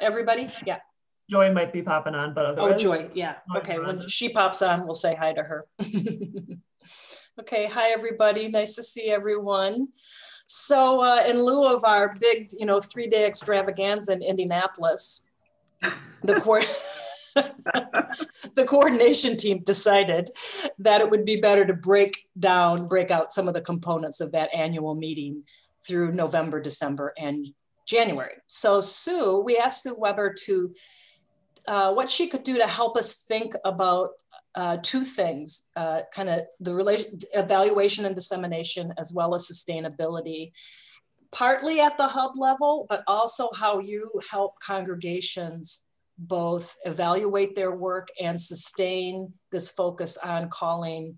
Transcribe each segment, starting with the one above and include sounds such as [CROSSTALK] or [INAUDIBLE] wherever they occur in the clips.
everybody? Yeah. Joy might be popping on, but oh, Joy, yeah. Okay, when she pops on, we'll say hi to her. [LAUGHS] okay, hi everybody. Nice to see everyone. So, uh, in lieu of our big, you know, three-day extravaganza in Indianapolis, the court. [LAUGHS] the coordination team decided that it would be better to break down, break out some of the components of that annual meeting through November, December, and January. So Sue, we asked Sue Weber to uh, what she could do to help us think about uh, two things, uh, kind of the relation, evaluation and dissemination, as well as sustainability, partly at the hub level, but also how you help congregations both evaluate their work and sustain this focus on calling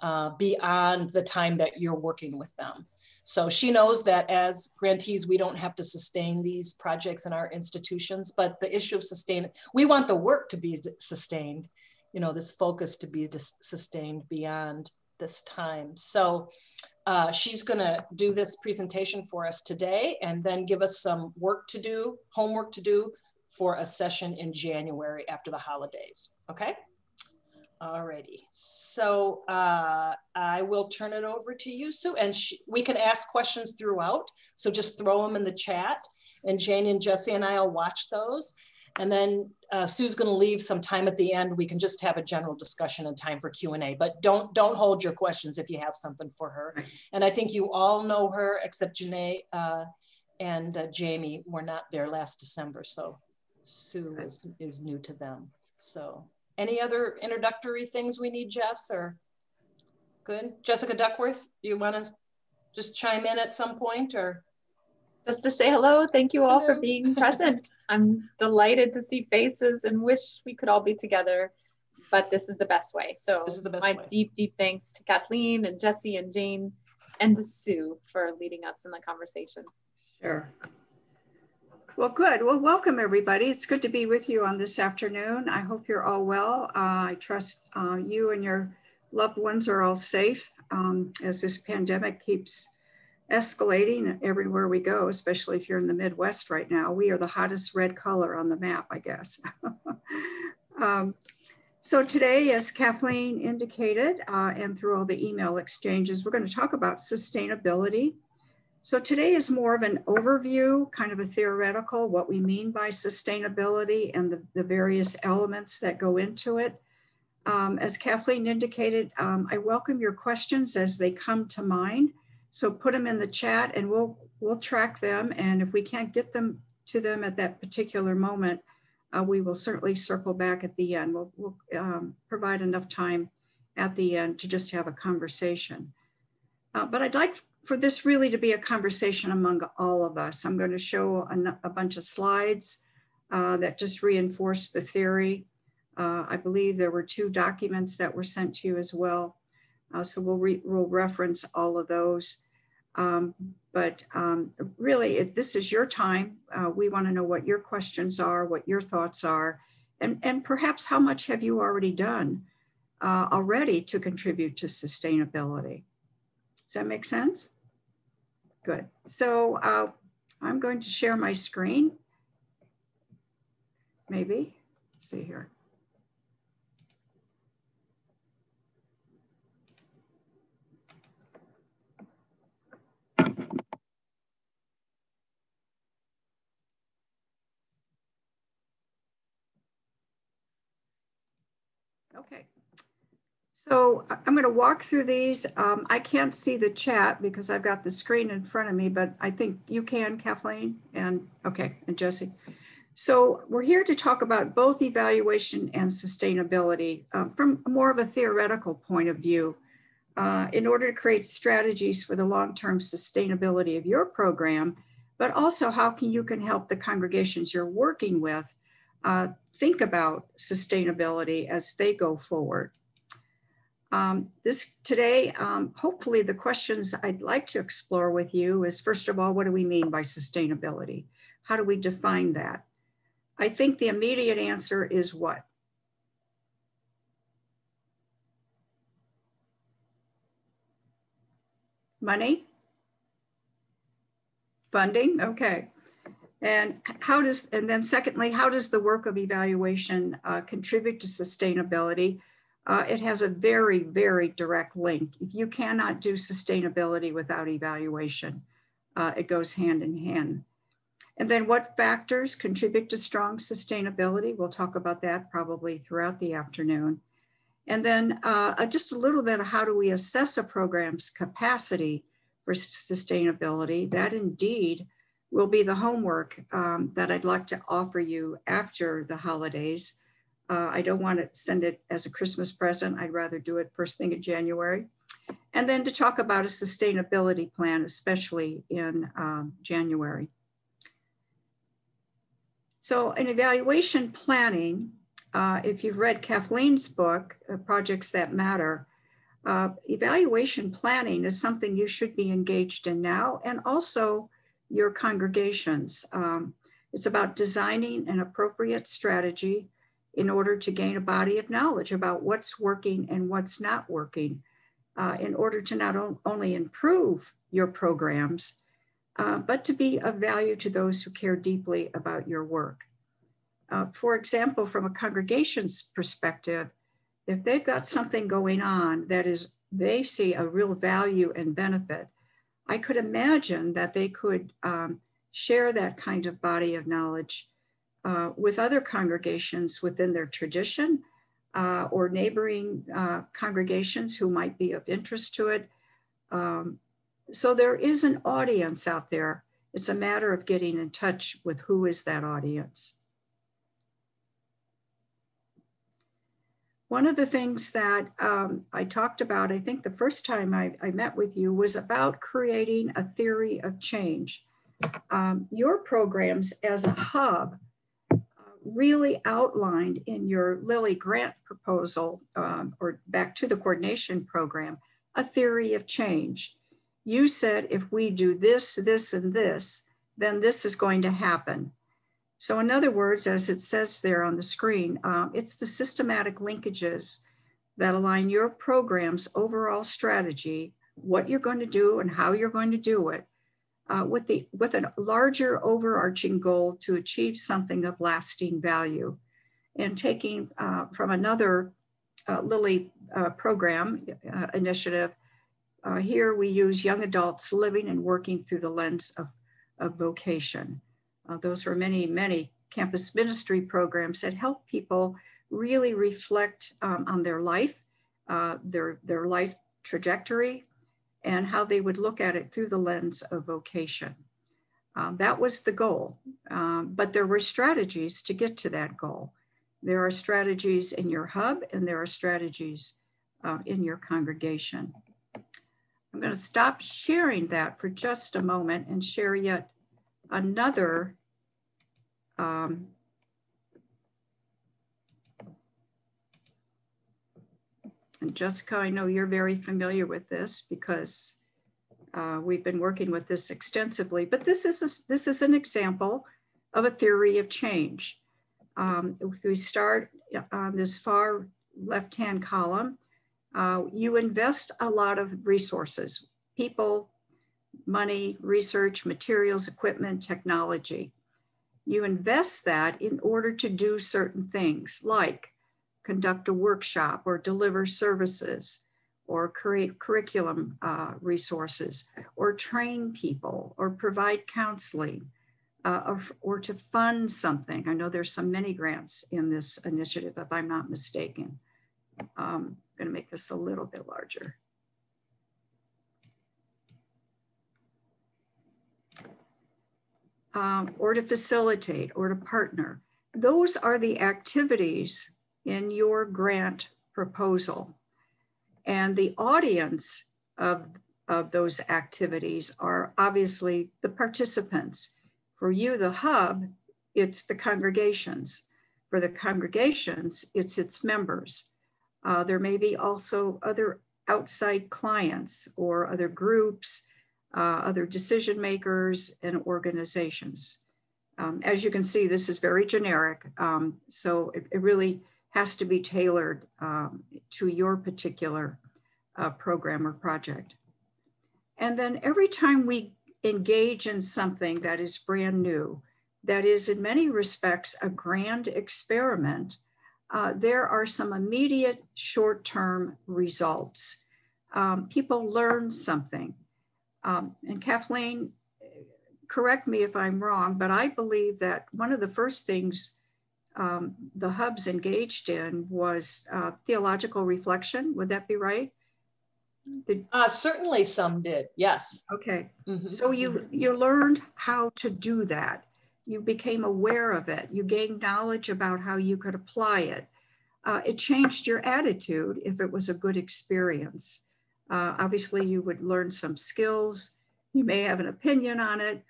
uh, beyond the time that you're working with them. So she knows that as grantees, we don't have to sustain these projects in our institutions, but the issue of sustain, we want the work to be sustained, you know, this focus to be sustained beyond this time. So uh, she's gonna do this presentation for us today and then give us some work to do, homework to do for a session in January after the holidays, okay? Alrighty, so uh, I will turn it over to you, Sue, and we can ask questions throughout. So just throw them in the chat, and Jane and Jesse and I will watch those. And then uh, Sue's going to leave some time at the end. We can just have a general discussion and time for Q and A. But don't don't hold your questions if you have something for her. And I think you all know her, except Janae uh, and uh, Jamie were not there last December, so Sue is is new to them. So any other introductory things we need, Jess, or good? Jessica Duckworth, you want to just chime in at some point or? Just to say hello, thank you all hello. for being present. [LAUGHS] I'm delighted to see faces and wish we could all be together, but this is the best way. So this is the best my way. deep, deep thanks to Kathleen and Jesse and Jane and to Sue for leading us in the conversation. Sure. Well, good. Well, welcome everybody. It's good to be with you on this afternoon. I hope you're all well. Uh, I trust uh, you and your loved ones are all safe um, as this pandemic keeps escalating everywhere we go, especially if you're in the Midwest right now. We are the hottest red color on the map, I guess. [LAUGHS] um, so today, as Kathleen indicated, uh, and through all the email exchanges, we're going to talk about sustainability so today is more of an overview, kind of a theoretical, what we mean by sustainability and the, the various elements that go into it. Um, as Kathleen indicated, um, I welcome your questions as they come to mind. So put them in the chat and we'll, we'll track them. And if we can't get them to them at that particular moment, uh, we will certainly circle back at the end. We'll, we'll um, provide enough time at the end to just have a conversation. Uh, but I'd like for this really to be a conversation among all of us. I'm going to show a, a bunch of slides uh, that just reinforce the theory. Uh, I believe there were two documents that were sent to you as well. Uh, so we'll, re we'll reference all of those. Um, but um, really, it, this is your time. Uh, we want to know what your questions are, what your thoughts are, and, and perhaps how much have you already done uh, already to contribute to sustainability. Does that make sense? Good. So uh, I'm going to share my screen. Maybe. Let's see here. Okay. So I'm going to walk through these. Um, I can't see the chat because I've got the screen in front of me, but I think you can, Kathleen, and okay, and Jesse. So we're here to talk about both evaluation and sustainability um, from more of a theoretical point of view uh, in order to create strategies for the long-term sustainability of your program, but also how can you can help the congregations you're working with uh, think about sustainability as they go forward. Um, this today, um, hopefully the questions I'd like to explore with you is first of all, what do we mean by sustainability? How do we define that? I think the immediate answer is what? Money? Funding, okay. And how does, and then secondly, how does the work of evaluation uh, contribute to sustainability? Uh, it has a very, very direct link. If you cannot do sustainability without evaluation, uh, it goes hand in hand. And then what factors contribute to strong sustainability? We'll talk about that probably throughout the afternoon. And then uh, just a little bit of how do we assess a program's capacity for sustainability. That indeed will be the homework um, that I'd like to offer you after the holidays. Uh, I don't want to send it as a Christmas present. I'd rather do it first thing in January. And then to talk about a sustainability plan, especially in um, January. So in evaluation planning, uh, if you've read Kathleen's book, uh, Projects That Matter, uh, evaluation planning is something you should be engaged in now and also your congregations. Um, it's about designing an appropriate strategy in order to gain a body of knowledge about what's working and what's not working uh, in order to not only improve your programs, uh, but to be of value to those who care deeply about your work. Uh, for example, from a congregation's perspective, if they've got something going on that is, they see a real value and benefit, I could imagine that they could um, share that kind of body of knowledge uh, with other congregations within their tradition uh, or neighboring uh, congregations who might be of interest to it. Um, so there is an audience out there. It's a matter of getting in touch with who is that audience. One of the things that um, I talked about, I think the first time I, I, met with you, was about creating a theory of change. Um, your programs as a hub really outlined in your Lilly grant proposal, um, or back to the coordination program, a theory of change. You said if we do this, this, and this, then this is going to happen. So in other words, as it says there on the screen, um, it's the systematic linkages that align your program's overall strategy, what you're going to do and how you're going to do it, uh, with, the, with a larger overarching goal to achieve something of lasting value. And taking uh, from another uh, Lilly uh, program uh, initiative, uh, here we use young adults living and working through the lens of, of vocation. Those were many, many campus ministry programs that help people really reflect um, on their life, their, their life trajectory, and how they would look at it through the lens of vocation. Um, that was the goal, um, but there were strategies to get to that goal. There are strategies in your hub and there are strategies uh, in your congregation. I'm going to stop sharing that for just a moment and share yet another um, and Jessica, I know you're very familiar with this because uh, we've been working with this extensively, but this is, a, this is an example of a theory of change. Um, if we start on this far left-hand column, uh, you invest a lot of resources, people, money, research, materials, equipment, technology. You invest that in order to do certain things like conduct a workshop or deliver services or create curriculum uh, resources or train people or provide counseling uh, or, or, to fund something. I know there's some many grants in this initiative, if I'm not mistaken. Um, I'm gonna make this a little bit larger. um, or to facilitate or to partner. Those are the activities in your grant proposal. And the audience of, of those activities are obviously the participants. For you, the hub, it's the congregations. For the congregations, it's its members. Uh, there may be also other outside clients or other groups uh, other decision makers and organizations. Um, as you can see, this is very generic. Um, so it, it, really has to be tailored um, to your particular uh, program or project. And then every time we engage in something that is brand new, that is in many respects a grand experiment, uh, there are some immediate short-term results. Um, people learn something. Um, and Kathleen, correct me if I'm wrong, but I believe that one of the first things um, the hubs engaged in was uh, theological reflection. Would that be right? Did, uh, certainly some did, yes. Okay. Mm-hmm. So you, you learned how to do that. You became aware of it. You gained knowledge about how you could apply it. Uh, it changed your attitude if it was a good experience. Uh, obviously, you would learn some skills. You may have an opinion on it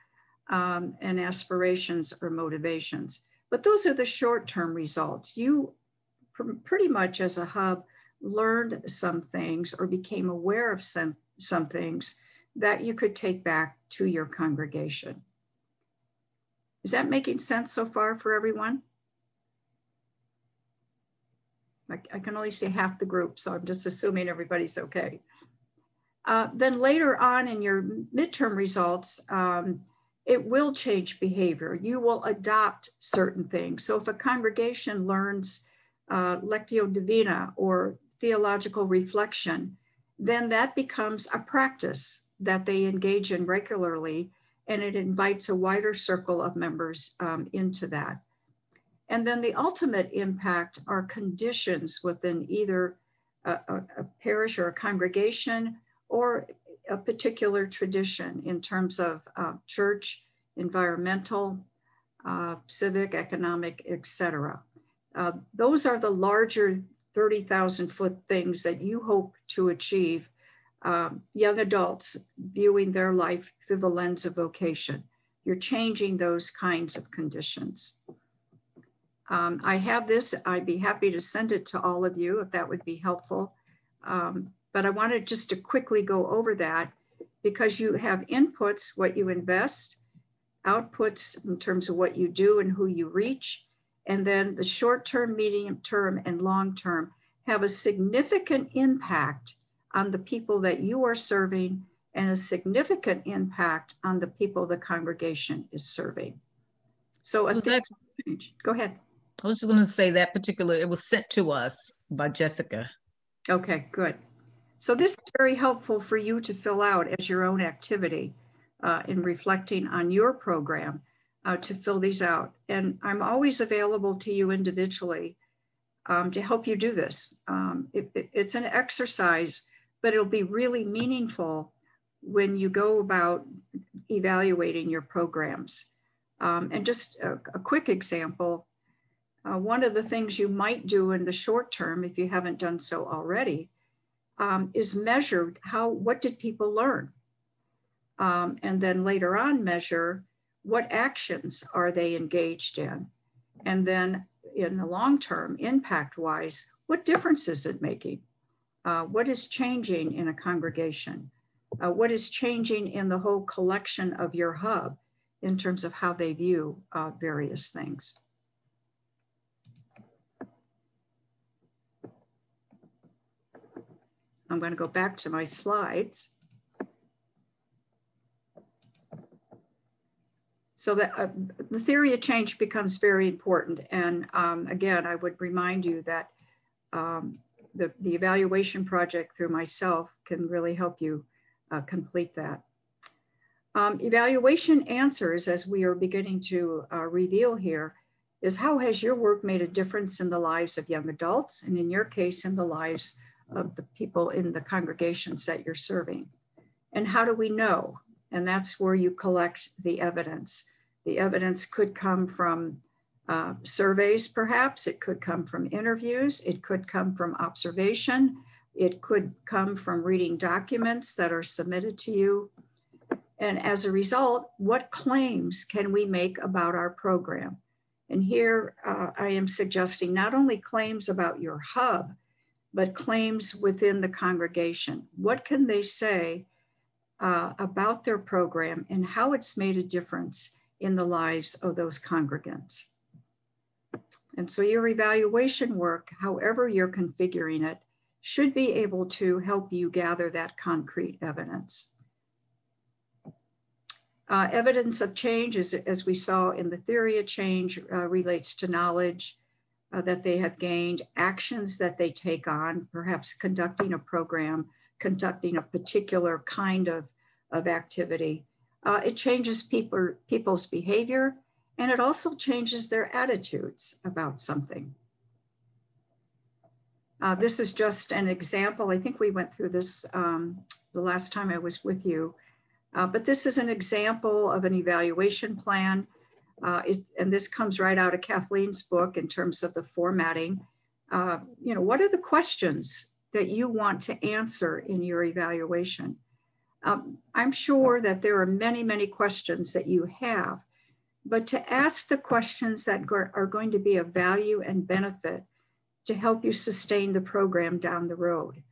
um, and aspirations or motivations. But those are the short term results. You pretty much, as a hub, learned some things or became aware of some, some things that you could take back to your congregation. Is that making sense so far for everyone? I, I can only see half the group, so I'm just assuming everybody's okay. Uh, then later on in your midterm results, um, it will change behavior. You will adopt certain things. So if a congregation learns uh, Lectio Divina or theological reflection, then that becomes a practice that they engage in regularly, and it invites a wider circle of members um, into that. And then the ultimate impact are conditions within either a, a, a parish or a congregation or a particular tradition in terms of uh, church, environmental, uh, civic, economic, etc. Uh, those are the larger 30,000 foot things that you hope to achieve um, young adults viewing their life through the lens of vocation. You're changing those kinds of conditions. Um, I have this, I'd be happy to send it to all of you if that would be helpful. Um, but I wanted just to quickly go over that because you have inputs, what you invest, outputs in terms of what you do and who you reach, and then the short term, medium term, and long term have a significant impact on the people that you are serving and a significant impact on the people the congregation is serving. So, a that, go ahead. I was just going to say that particular, it was sent to us by Jessica. Okay, good. So this is very helpful for you to fill out as your own activity uh, in reflecting on your program uh, to fill these out. And I'm always available to you individually um, to help you do this. Um, it, it, it's an exercise, but it'll be really meaningful when you go about evaluating your programs. Um, and just a, a quick example, uh, one of the things you might do in the short term, if you haven't done so already, um, is measured how, what did people learn? Um, and then later on measure what actions are they engaged in? And then in the long term, impact wise, what difference is it making? Uh, what is changing in a congregation? Uh, what is changing in the whole collection of your hub in terms of how they view uh, various things? I'm going to go back to my slides. So that uh, the theory of change becomes very important. And um, again, I would remind you that um, the, the evaluation project through myself can really help you uh, complete that. Um, evaluation answers, as we are beginning to uh, reveal here, is how has your work made a difference in the lives of young adults, and in your case, in the lives of the people in the congregations that you're serving. And how do we know? And that's where you collect the evidence. The evidence could come from uh, surveys, perhaps, it could come from interviews, it could come from observation, it could come from reading documents that are submitted to you. And as a result, what claims can we make about our program? And here uh, I am suggesting not only claims about your hub, but claims within the congregation. What can they say uh, about their program and how it's made a difference in the lives of those congregants? And so your evaluation work, however you're configuring it, should be able to help you gather that concrete evidence. Uh, evidence of change, is, as we saw in the theory of change, uh, relates to knowledge uh, that they have gained, actions that they take on, perhaps conducting a program, conducting a particular kind of, of activity. Uh, it changes people, people's behavior and it also changes their attitudes about something. Uh, this is just an example. I think we went through this um, the last time I was with you, uh, but this is an example of an evaluation plan. Uh, it, and this comes right out of Kathleen's book in terms of the formatting. Uh, you know, what are the questions that you want to answer in your evaluation? Um, I'm sure that there are many, many questions that you have, but to ask the questions that are going to be of value and benefit to help you sustain the program down the road.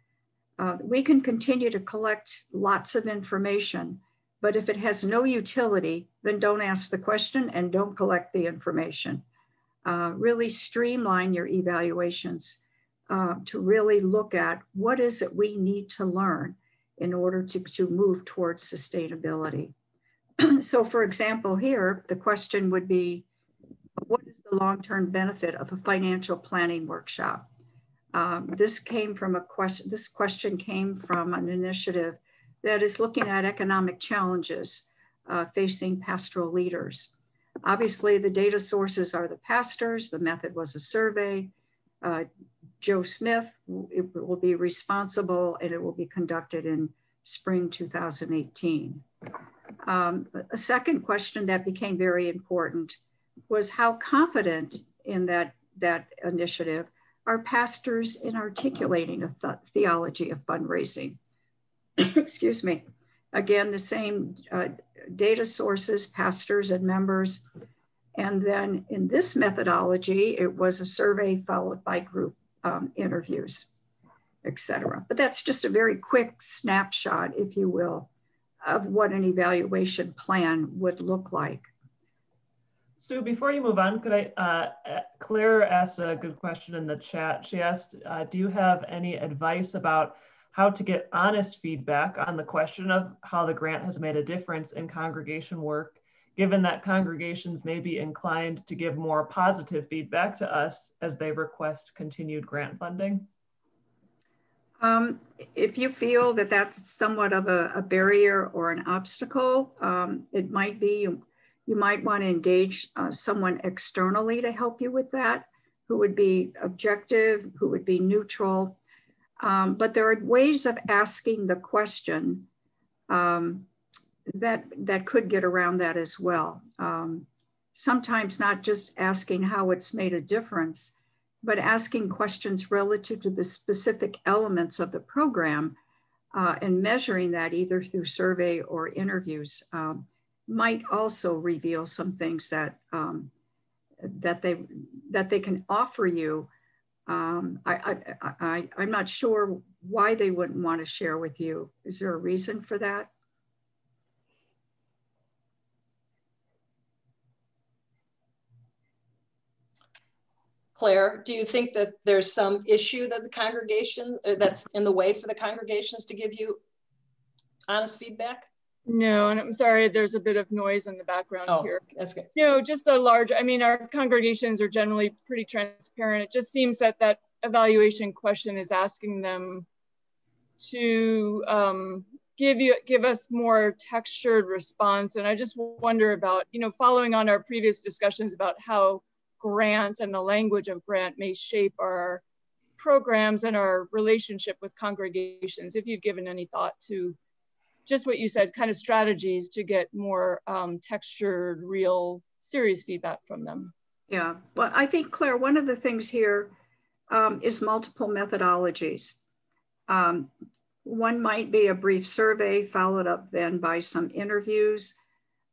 Uh, we can continue to collect lots of information, but if it has no utility, then don't ask the question and don't collect the information. Uh, really streamline your evaluations uh, to really look at what is it we need to learn in order to, to move towards sustainability. [CLEARS THROAT] so for example, here, the question would be, what is the long-term benefit of a financial planning workshop? Um, this came from a question, this question came from an initiative that is looking at economic challenges uh, facing pastoral leaders. Obviously, the data sources are the pastors. The method was a survey. Uh, Joe Smith will be responsible and it will be conducted in spring 2018. Um, a second question that became very important was how confident in that, that initiative are pastors in articulating a th theology of fundraising. [COUGHS] Excuse me. Again, the same uh, data sources, pastors and members. And then in this methodology, it was a survey followed by group um, interviews, etc. But that's just a very quick snapshot, if you will, of what an evaluation plan would look like. Sue, before you move on, could I, uh, uh, Claire asked a good question in the chat. She asked, uh, do you have any advice about how to get honest feedback on the question of how the grant has made a difference in congregation work, given that congregations may be inclined to give more positive feedback to us as they request continued grant funding? Um, if you feel that that's somewhat of a, a barrier or an obstacle, um, it might be you you might want to engage uh, someone externally to help you with that, who would be objective, who would be neutral. Um, but there are ways of asking the question um, that, that could get around that as well. Um, sometimes not just asking how it's made a difference, but asking questions relative to the specific elements of the program uh, and measuring that either through survey or interviews. Um, might also reveal some things that um, that they that they can offer you. Um, I, I, I, I'm not sure why they wouldn't want to share with you. Is there a reason for that? Claire, do you think that there's some issue that the congregation uh, that's in the way for the congregations to give you honest feedback? No, and I'm sorry, there's a bit of noise in the background oh, here. That's good. No, just a large, I mean, our congregations are generally pretty transparent. It just seems that that evaluation question is asking them to um, give you give us more textured response. And I just wonder about, you know, following on our previous discussions about how grant and the language of grant may shape our programs and our relationship with congregations, if you've given any thought to just what you said, kind of strategies to get more um, textured, real, serious feedback from them. Yeah, well, I think, Claire, one of the things here um, is multiple methodologies. Um, one might be a brief survey followed up then by some interviews.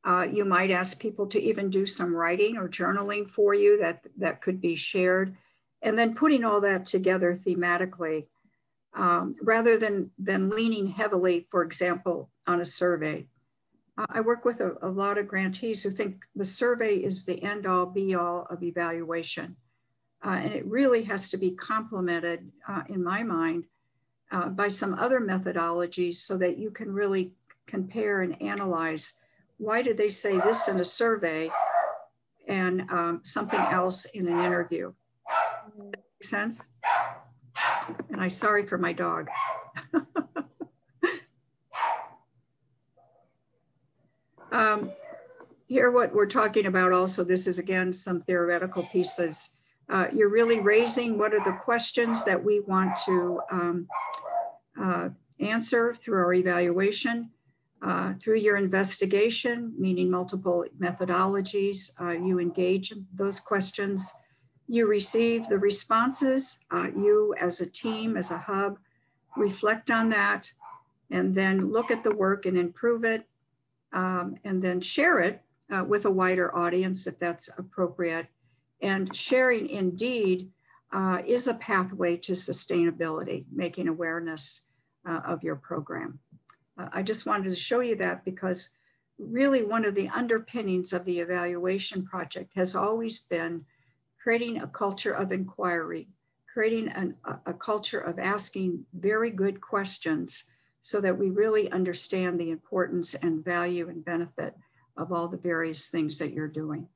Uh, you might ask people to even do some writing or journaling for you that, that could be shared. And then putting all that together thematically um, rather than, than leaning heavily, for example, on a survey. Uh, I work with a, a, lot of grantees who think the survey is the end all be all of evaluation. Uh, and it really has to be complemented, uh, in my mind, uh, by some other methodologies so that you can really compare and analyze why did they say this in a survey and um, something else in an interview? Make sense? And I'm sorry for my dog. [LAUGHS] um, here, what we're talking about also, this is again some theoretical pieces. Uh, you're really raising what are the questions that we want to um, uh, answer through our evaluation. Uh, through your investigation, meaning multiple methodologies, uh, you engage in those questions. You receive the responses. Uh, you, as a team, as a hub, reflect on that, and then look at the work and improve it, um, and then share it uh, with a wider audience if that's appropriate. And sharing indeed uh, is a pathway to sustainability, making awareness uh, of your program. Uh, I just wanted to show you that because really one of the underpinnings of the evaluation project has always been creating a culture of inquiry, creating an, a, culture of asking very good questions so that we really understand the importance and value and benefit of all the various things that you're doing.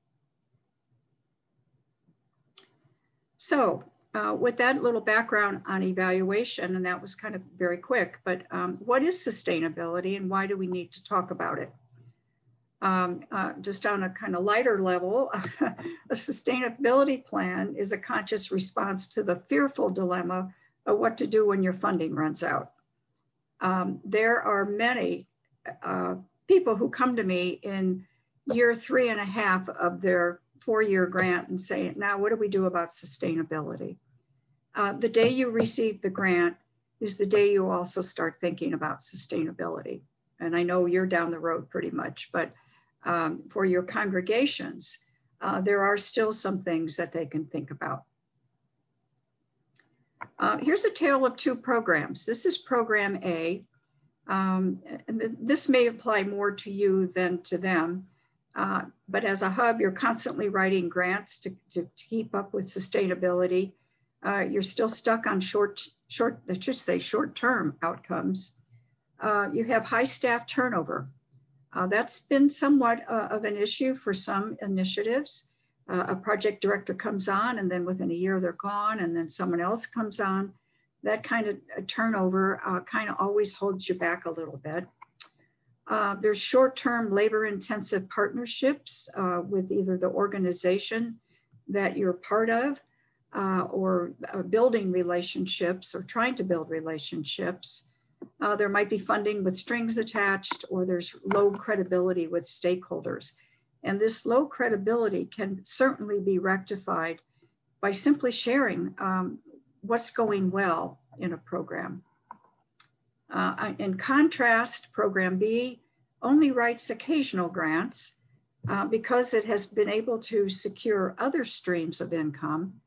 So uh, with that little background on evaluation, and that was kind of very quick, but um, what is sustainability and why do we need to talk about it? Um, uh, just on a kind of lighter level, [LAUGHS] a sustainability plan is a conscious response to the fearful dilemma of what to do when your funding runs out. Um, there are many uh, people who come to me in year three and a half of their four-year grant and say, now what do we do about sustainability? Uh, the day you receive the grant is the day you also start thinking about sustainability. And I know you're down the road pretty much, but um, for your congregations, uh, there are still some things that they can think about. Uh, here's a tale of two programs. This is program A. Um, and this may apply more to you than to them. Uh, but as a hub, you're constantly writing grants to, to, to keep up with sustainability. Uh, you're still stuck on short, short, I should say short-term outcomes. Uh, you have high staff turnover. Uh, that's been somewhat uh, of an issue for some initiatives. a project director comes on and then within a year they're gone and then someone else comes on. That kind of turnover kind of always holds you back a little bit. Uh, there's short-term labor-intensive partnerships uh, with either the organization that you're part of uh, or uh, building relationships or trying to build relationships. Uh, there might be funding with strings attached or there's low credibility with stakeholders. And this low credibility can certainly be rectified by simply sharing um, what's going well in a program. Uh, in contrast, Program B only writes occasional grants uh, because it has been able to secure other streams of income.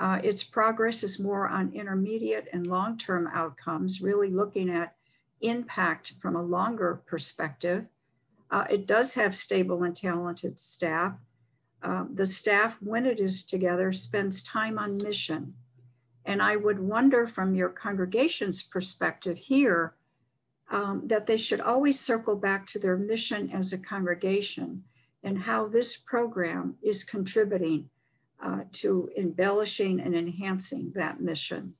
Uh, its progress is more on intermediate and long-term outcomes, really looking at impact from a longer perspective. Uh, it does have stable and talented staff. Um, the staff, when it is together, spends time on mission and I would wonder from your congregation's perspective here um, that they should always circle back to their mission as a congregation and how this program is contributing uh, to embellishing and enhancing that mission.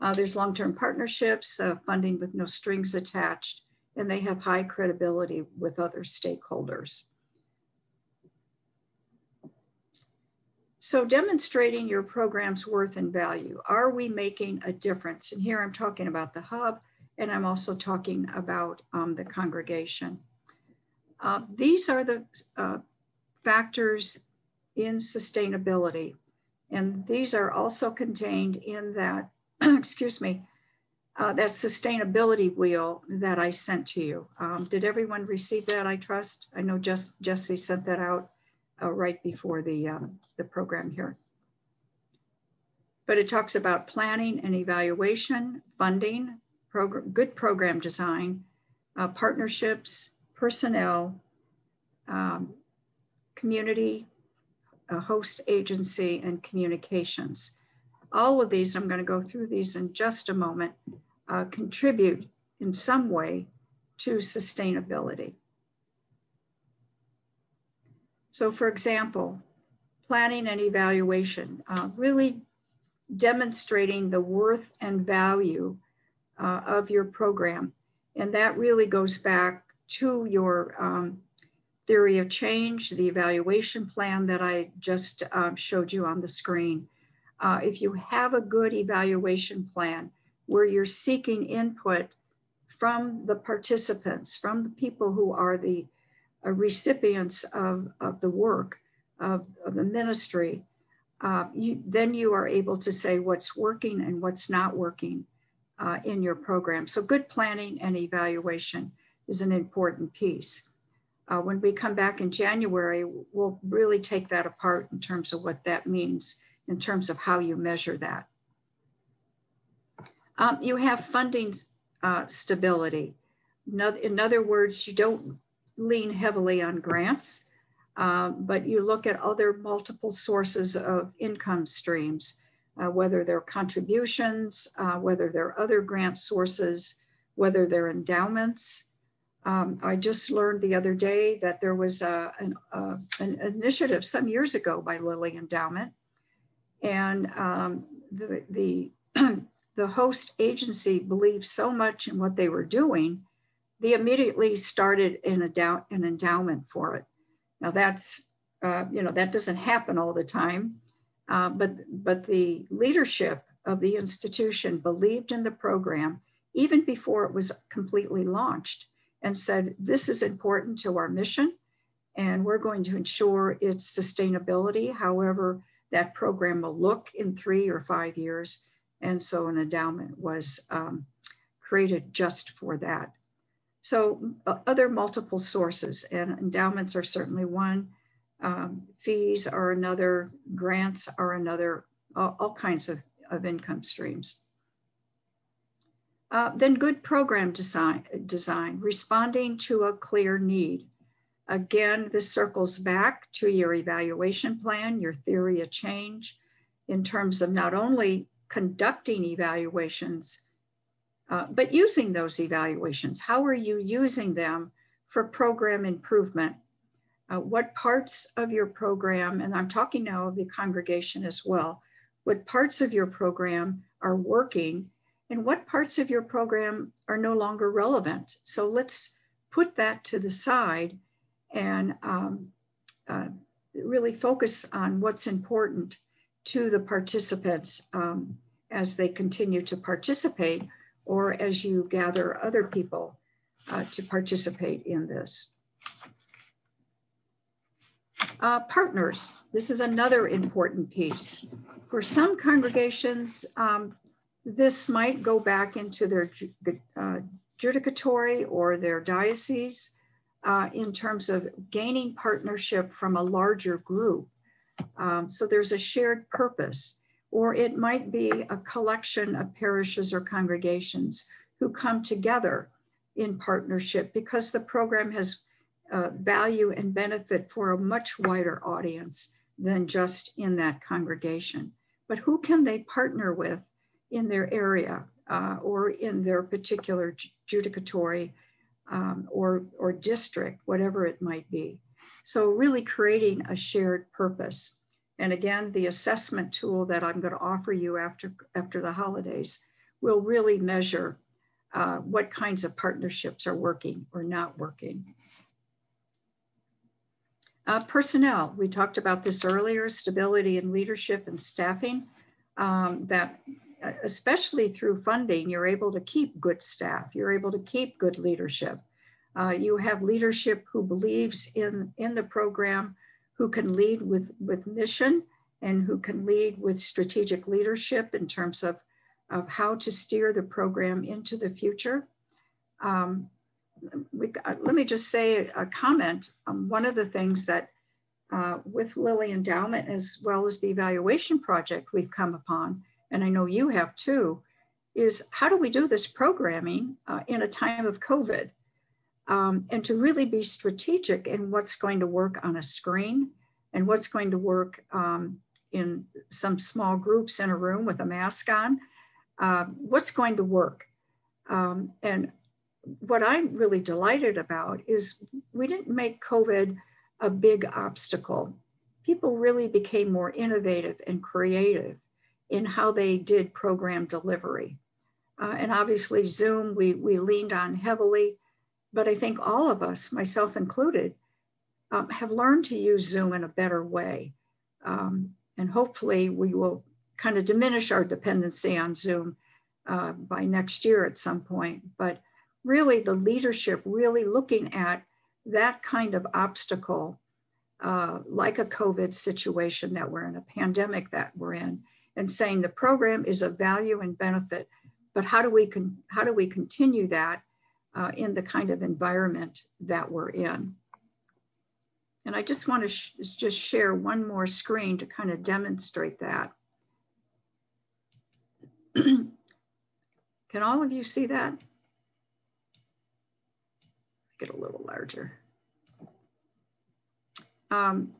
Uh, there's long-term partnerships, uh, funding with no strings attached, and they have high credibility with other stakeholders. So demonstrating your program's worth and value. Are we making a difference? And here I'm talking about the hub, and I'm also talking about um, the congregation. Uh, these are the uh, factors in sustainability. And these are also contained in that, [CLEARS THROAT] excuse me, uh, that sustainability wheel that I sent to you. Um, did everyone receive that, I trust? I know just Jesse sent that out uh, right before the, um, the program here. But it talks about planning and evaluation, funding, program, good program design, uh, partnerships, personnel, um, community, host agency, and communications. All of these, I'm going to go through these in just a moment, uh, contribute in some way to sustainability. So for example, planning and evaluation, uh, really demonstrating the worth and value uh, of your program. And that really goes back to your um, theory of change, the evaluation plan that I just uh, showed you on the screen. Uh, if you have a good evaluation plan where you're seeking input from the participants, from the people who are the uh, recipients of, of the work of, of the ministry, uh, you, then you are able to say what's working and what's not working uh, in your program. So good planning and evaluation is an important piece. Uh, when we come back in January, we'll really take that apart in terms of what that means in terms of how you measure that. Um, you have funding uh, stability. In other words, you don't lean heavily on grants, uh, but you look at other multiple sources of income streams, uh, whether they're contributions, uh, whether they're other grant sources, whether they're endowments, um, I just learned the other day that there was a, an, an, initiative some years ago by Lilly Endowment, and um, the the, [CLEARS THROAT] the host agency believed so much in what they were doing, they immediately started an, endow- an endowment for it. Now that's uh, you know that doesn't happen all the time, uh, but but the leadership of the institution believed in the program even before it was completely launched and said, this is important to our mission and we're going to ensure its sustainability, however that program will look in three or five years. And so an endowment was um, created just for that. So uh, other multiple sources and endowments are certainly one, um, fees are another, grants are another, all, all kinds of, of income streams. Uh, then good program design, design, responding to a clear need. Again, this circles back to your evaluation plan, your theory of change in terms of not only conducting evaluations, uh, but using those evaluations. How are you using them for program improvement? Uh, what parts of your program, and I'm talking now of the congregation as well, what parts of your program are working and what parts of your program are no longer relevant. So let's put that to the side and um, uh, really focus on what's important to the participants um, as they continue to participate or as you gather other people uh, to participate in this. Uh, partners, this is another important piece. For some congregations, um, this might go back into their uh, judicatory or their diocese uh, in terms of gaining partnership from a larger group. Um, so there's a shared purpose, or it might be a collection of parishes or congregations who come together in partnership because the program has uh, value and benefit for a much wider audience than just in that congregation. But who can they partner with in their area uh, or in their particular judicatory um, or, or district, whatever it might be. So really creating a shared purpose. And again, the assessment tool that I'm going to offer you after, after the holidays will really measure uh, what kinds of partnerships are working or not working. Uh, personnel, we talked about this earlier, stability and leadership and staffing. Um, that especially through funding, you're able to keep good staff, you're able to keep good leadership. Uh, you have leadership who believes in, in the program, who can lead with, with mission and who can lead with strategic leadership in terms of, of how to steer the program into the future. Um, we, uh, let me just say a comment. Um, one of the things that uh, with Lilly Endowment, as well as the evaluation project we've come upon, and I know you have too, is how do we do this programming uh, in a time of COVID? Um, and to really be strategic in what's going to work on a screen and what's going to work um, in some small groups in a room with a mask on, uh, what's going to work. Um, and what I'm really delighted about is we didn't make COVID a big obstacle. People really became more innovative and creative in how they did program delivery. Uh, and obviously Zoom, we, we leaned on heavily, but I think all of us, myself included, um, have learned to use Zoom in a better way. Um, and hopefully we will kind of diminish our dependency on Zoom uh, by next year at some point. But really the leadership really looking at that kind of obstacle, uh, like a COVID situation that we're in, a pandemic that we're in, and saying the program is of value and benefit, but how do we, con- how do we continue that uh, in the kind of environment that we're in? And I just want to sh just share one more screen to kind of demonstrate that. [CLEARS THROAT] Can all of you see that? Get a little larger. Um,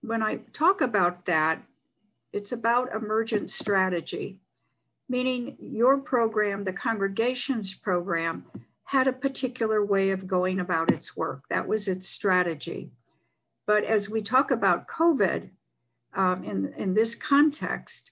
when I talk about that, it's about emergent strategy, meaning your program, the congregation's program, had a particular way of going about its work. That was its strategy. But as we talk about COVID um, in, in this context,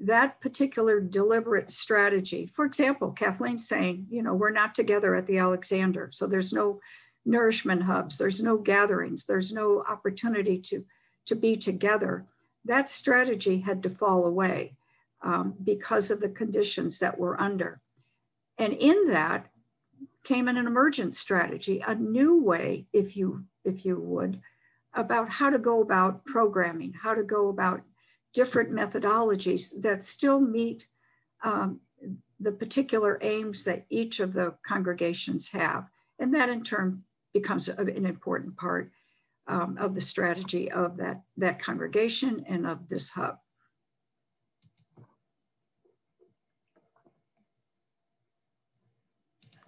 that particular deliberate strategy, for example, Kathleen's saying, you know, we're not together at the Alexander, so there's no nourishment hubs, there's no gatherings, there's no opportunity to, to be together. That strategy had to fall away um, because of the conditions that we're under. And in that came an emergent strategy, a new way, if you, if you would, about how to go about programming, how to go about different methodologies that still meet um, the particular aims that each of the congregations have. And that in turn becomes an important part um, of the strategy of that, that congregation and of this hub.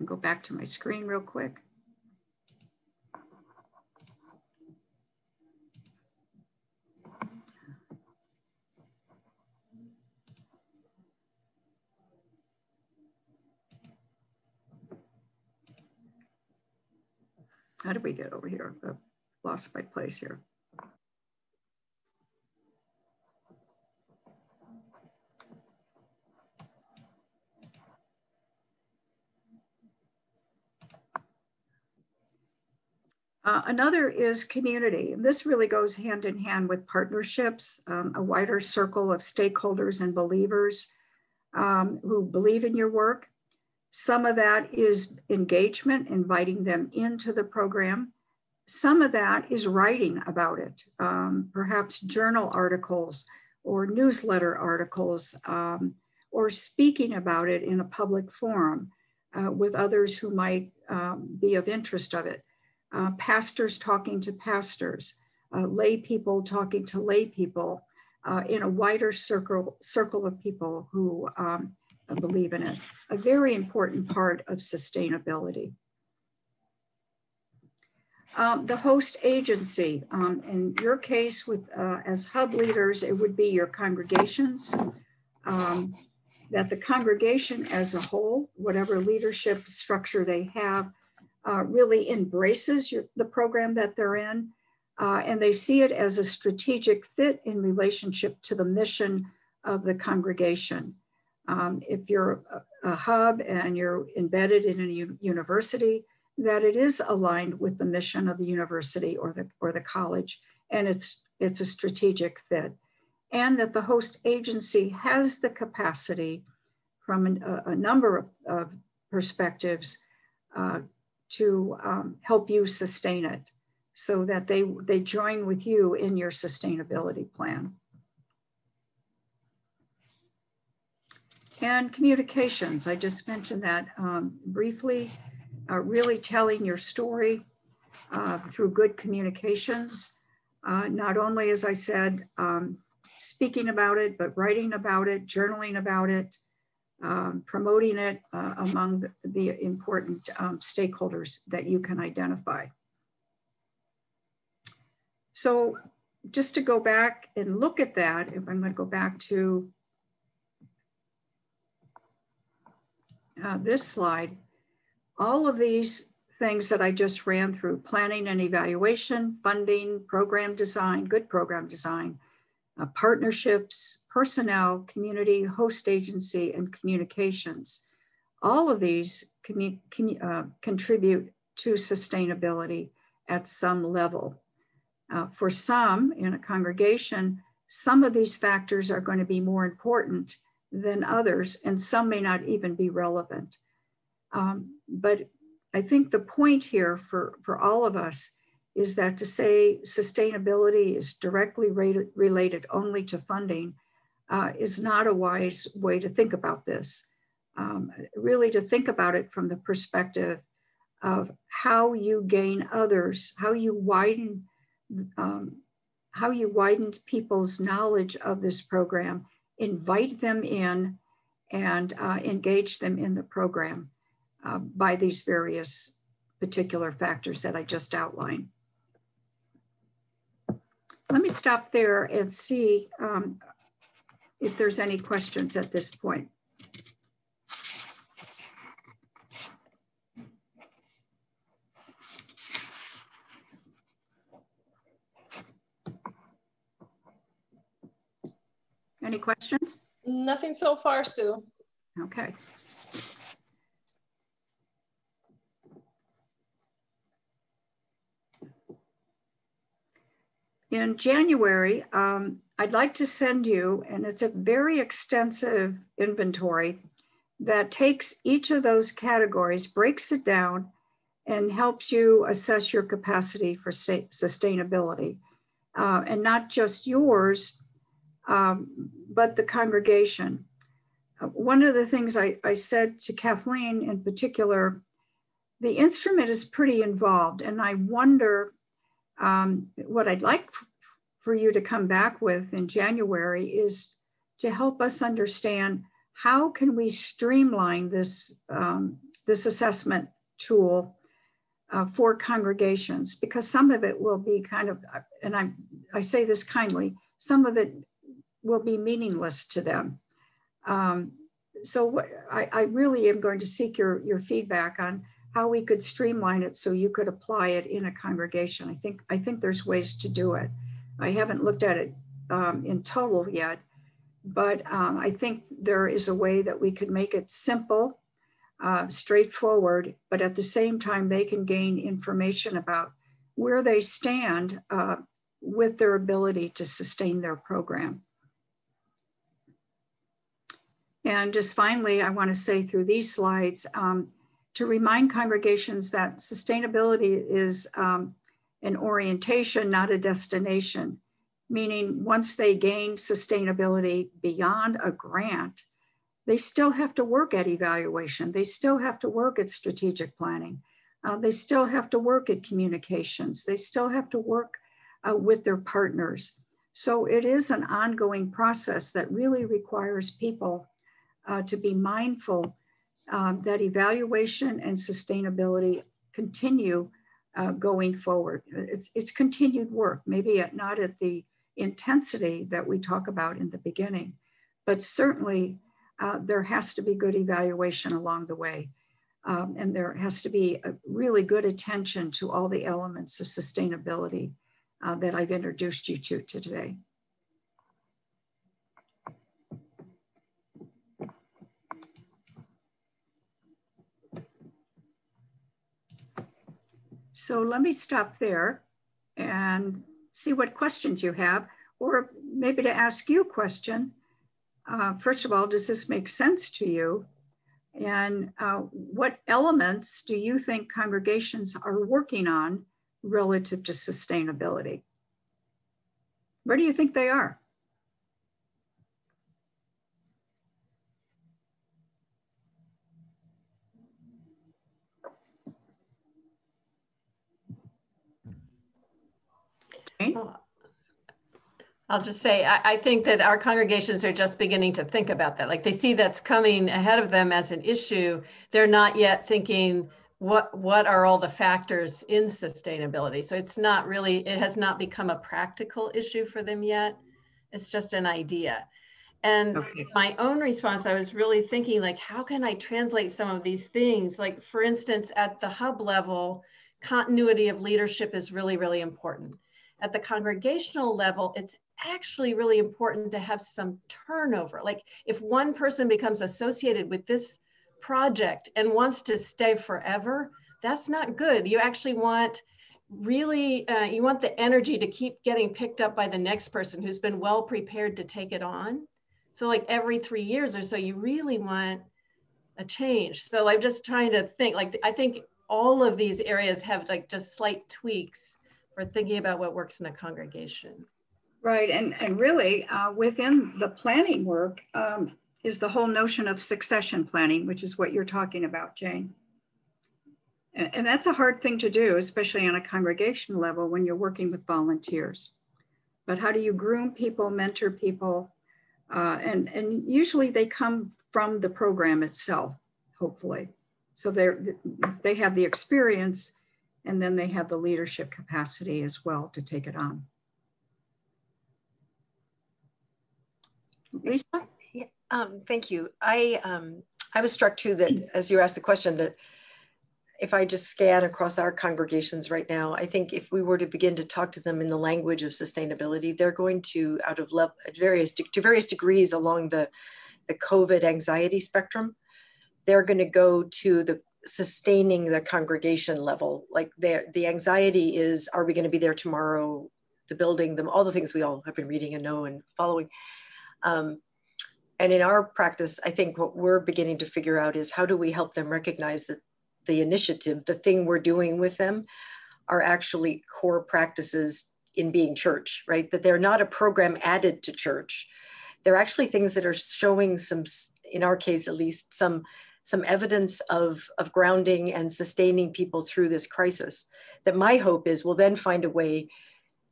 Go back to my screen real quick. How did we get over here? Lost my place here. Uh, another is community. This really goes hand in hand with partnerships, um, a wider circle of stakeholders and believers um, who believe in your work some of that is engagement, inviting them into the program. Some of that is writing about it, um, perhaps journal articles or newsletter articles, um, or speaking about it in a public forum uh, with others who might um, be of interest of it. Uh, pastors talking to pastors, uh, lay people talking to lay people uh, in a wider circle, circle of people who um, believe in it, a very important part of sustainability. Um, the host agency, um, in your case with uh, as hub leaders, it would be your congregations, um, that the congregation as a whole, whatever leadership structure they have, uh, really embraces your, the program that they're in, uh, and they see it as a strategic fit in relationship to the mission of the congregation. Um, if you're a, a, hub and you're embedded in a university, that it is aligned with the mission of the university or the, or the college, and it's, it's a strategic fit. And that the host agency has the capacity from an, a, a, number of, of perspectives uh, to um, help you sustain it so that they, they join with you in your sustainability plan. And communications, I just mentioned that um, briefly, uh, really telling your story uh, through good communications. Uh, not only, as I said, um, speaking about it, but writing about it, journaling about it, um, promoting it uh, among the, important um, stakeholders that you can identify. So just to go back and look at that, if I'm going to go back to uh, this slide, all of these things that I just ran through, planning and evaluation, funding, program design, good program design, uh, partnerships, personnel, community, host agency, and communications. All of these uh, contribute to sustainability at some level. Uh, for some in a congregation, some of these factors are going to be more important than others, and some may not even be relevant. Um, but I think the point here for, for all of us is that to say sustainability is directly related only to funding uh, is not a wise way to think about this. Um, really to think about it from the perspective of how you gain others, how you widen, um, how you widen people's knowledge of this program, invite them in and uh, engage them in the program uh, by these various particular factors that I just outlined. Let me stop there and see um, if there's any questions at this point. Any questions? Nothing so far, Sue. Okay. In January, um, I'd like to send you, and it's a very extensive inventory that takes each of those categories, breaks it down, and helps you assess your capacity for sustainability. Uh, and not just yours, um, but the congregation. Uh, one of the things I, I said to Kathleen in particular, the instrument is pretty involved, and I wonder um, what I'd like for you to come back with in January is to help us understand how can we streamline this, um, this assessment tool uh, for congregations because some of it will be kind of, and I, I say this kindly, some of it will be meaningless to them. Um, so what, I, I, really am going to seek your, your feedback on how we could streamline it so you could apply it in a congregation. I think, I think there's ways to do it. I haven't looked at it um, in total yet, but um, I think there is a way that we could make it simple, uh, straightforward, but at the same time, they can gain information about where they stand uh, with their ability to sustain their program. And just finally, I want to say through these slides, um, to remind congregations that sustainability is um, an orientation, not a destination, meaning once they gain sustainability beyond a grant, they still have to work at evaluation. They still have to work at strategic planning. Uh, they still have to work at communications. They still have to work uh, with their partners. So it is an ongoing process that really requires people uh, to be mindful um, that evaluation and sustainability continue uh, going forward. It's, it's continued work, maybe at, not at the intensity that we talk about in the beginning, but certainly uh, there has to be good evaluation along the way. Um, and there has to be a really good attention to all the elements of sustainability uh, that I've introduced you to today. So let me stop there and see what questions you have, or maybe to ask you a question. Uh, first of all, does this make sense to you? And uh, what elements do you think congregations are working on relative to sustainability? Where do you think they are? Uh, I'll just say, I, I, think that our congregations are just beginning to think about that. Like they see that's coming ahead of them as an issue. They're not yet thinking, what, what are all the factors in sustainability? So it's not really, it has not become a practical issue for them yet. It's just an idea. And okay. my own response, I was really thinking like, how can I translate some of these things? Like for instance, at the hub level, continuity of leadership is really, really important. At the congregational level, it's actually really important to have some turnover. Like if one person becomes associated with this project and wants to stay forever, that's not good. You actually want really, uh, you want the energy to keep getting picked up by the next person who's been well prepared to take it on. So like every three years or so, you really want a change. So I'm just trying to think like, I think all of these areas have like just slight tweaks for thinking about what works in a congregation. Right, and, and really uh, within the planning work um, is the whole notion of succession planning, which is what you're talking about, Jane. And, and that's a hard thing to do, especially on a congregation level when you're working with volunteers. But how do you groom people, mentor people, uh, and, and usually they come from the program itself, hopefully. So they're, they have the experience and then they have the leadership capacity as well to take it on. Lisa? Yeah, um, thank you. I, um, I was struck too that as you asked the question that if I just scan across our congregations right now, I think if we were to begin to talk to them in the language of sustainability, they're going to, out of level, at various to various degrees along the the COVID anxiety spectrum, they're going to go to the sustaining the congregation level. Like the the anxiety is, are we going to be there tomorrow? The building, them, all the things we all have been reading and know and following. Um, and in our practice, I think what we're beginning to figure out is how do we help them recognize that the initiative, the thing we're doing with them, are actually core practices in being church, right? That they're not a program added to church. They're actually things that are showing some, in our case at least, some some evidence of, of grounding and sustaining people through this crisis. That my hope is we'll then find a way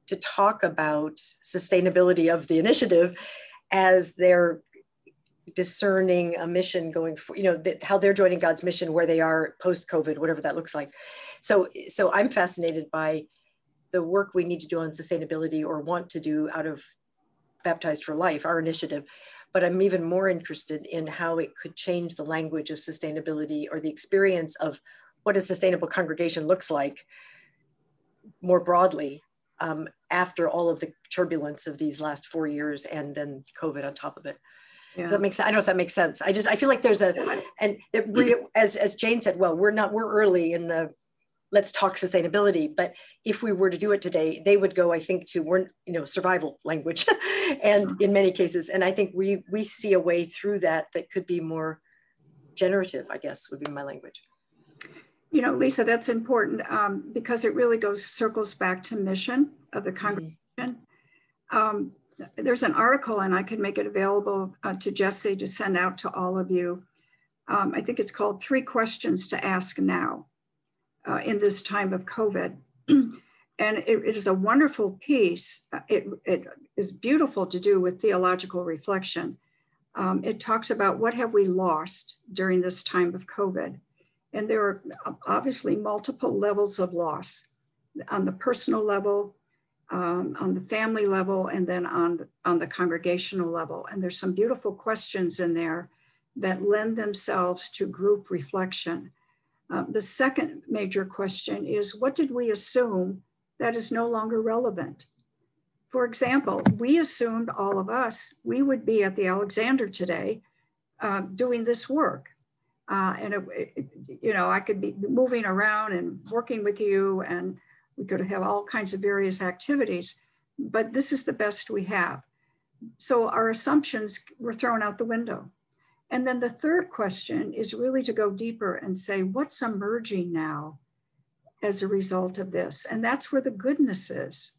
to talk about sustainability of the initiative as they're discerning a mission going for you know how they're joining god's mission where they are post covid whatever that looks like so so i'm fascinated by the work we need to do on sustainability or want to do out of baptized for life our initiative but i'm even more interested in how it could change the language of sustainability or the experience of what a sustainable congregation looks like more broadly um, after all of the turbulence of these last four years and then covid on top of it yeah. So that makes I don't know if that makes sense. I just I feel like there's a and it, as as Jane said, well, we're not we're early in the let's talk sustainability. But if we were to do it today, they would go, I think, to we're you know survival language, [LAUGHS] and mm-hmm. in many cases, and I think we we see a way through that that could be more generative. I guess would be my language. You know, Lisa, that's important um, because it really goes circles back to mission of the congregation. Mm-hmm. Um, there's an article and I can make it available uh, to Jesse to send out to all of you. Um, I think it's called Three Questions to Ask Now uh, in this time of COVID. [CLEARS THROAT] and it, it is a wonderful piece. It, it is beautiful to do with theological reflection. Um, it talks about what have we lost during this time of COVID. And there are obviously multiple levels of loss on the personal level, um, on the family level and then on, on the congregational level. And there's some beautiful questions in there that lend themselves to group reflection. Uh, the second major question is what did we assume that is no longer relevant? For example, we assumed all of us, we would be at the Alexander today uh, doing this work. Uh, and, it, it, you know, I could be moving around and working with you and we could have all kinds of various activities, but this is the best we have. So our assumptions were thrown out the window. And then the third question is really to go deeper and say, what's emerging now as a result of this? And that's where the goodness is.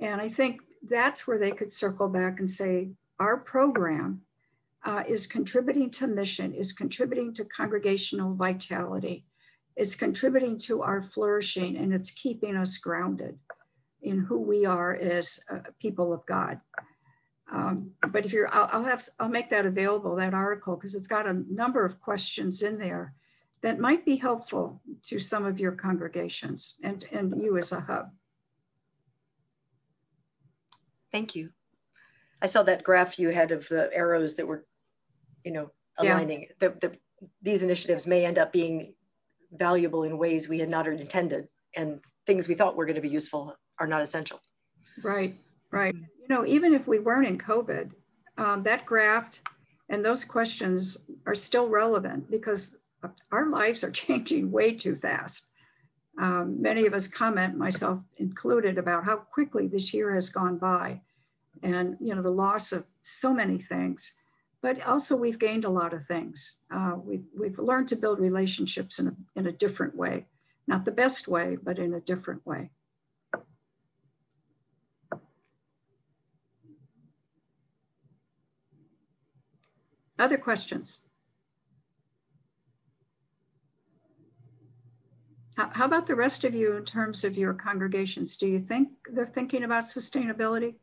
And I think that's where they could circle back and say, our program uh, is contributing to mission, is contributing to congregational vitality, is contributing to our flourishing and it's keeping us grounded in who we are as uh, people of God. Um, but if you're, I'll, I'll, have, I'll make that available, that article, because it's got a number of questions in there that might be helpful to some of your congregations and, and you as a hub. Thank you. I saw that graph you had of the arrows that were, you know, aligning. Yeah. The, the, these initiatives may end up being valuable in ways we had not intended, and things we thought were going to be useful are not essential. Right, right. You know, even if we weren't in COVID, um, that graft and those questions are still relevant because our lives are [LAUGHS] changing way too fast. Um, many of us comment, myself included, about how quickly this year has gone by and you know the loss of so many things. But also we've gained a lot of things. Uh, we've, we've learned to build relationships in a, in a different way. Not the best way but in a different way other questions? How about the rest of you in terms of your congregations? Do you think they're thinking about sustainability?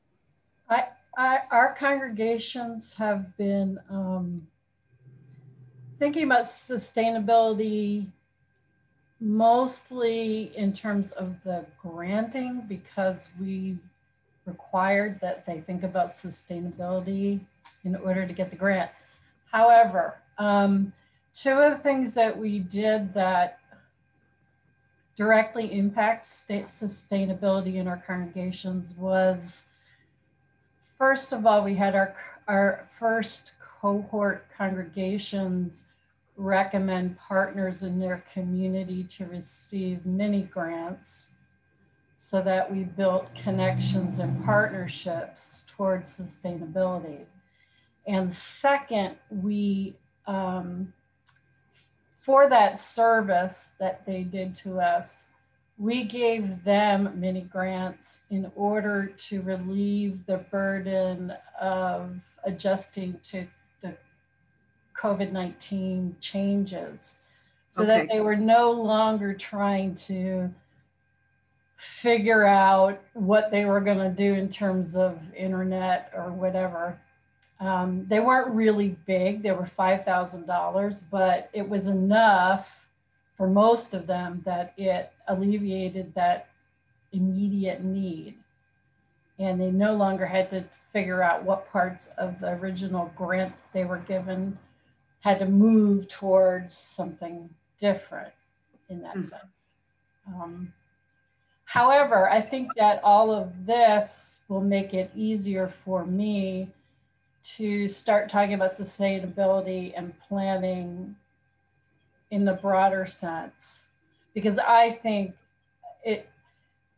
I, I, our congregations have been um, thinking about sustainability mostly in terms of the granting because we required that they think about sustainability in order to get the grant. However, um, two of the things that we did that directly impacts state sustainability in our congregations was first of all, we had our, our first cohort congregations recommend partners in their community to receive mini grants so that we built connections and partnerships towards sustainability. And second, we, um, for that service that they did to us, we gave them many grants in order to relieve the burden of adjusting to the COVID 19 changes so okay. that they were no longer trying to figure out what they were going to do in terms of internet or whatever. Um, they weren't really big, they were $5,000, but it was enough for most of them that it alleviated that immediate need. And they no longer had to figure out what parts of the original grant they were given had to move towards something different in that mm-hmm. sense. Um, however, I think that all of this will make it easier for me to start talking about sustainability and planning in the broader sense. Because I think it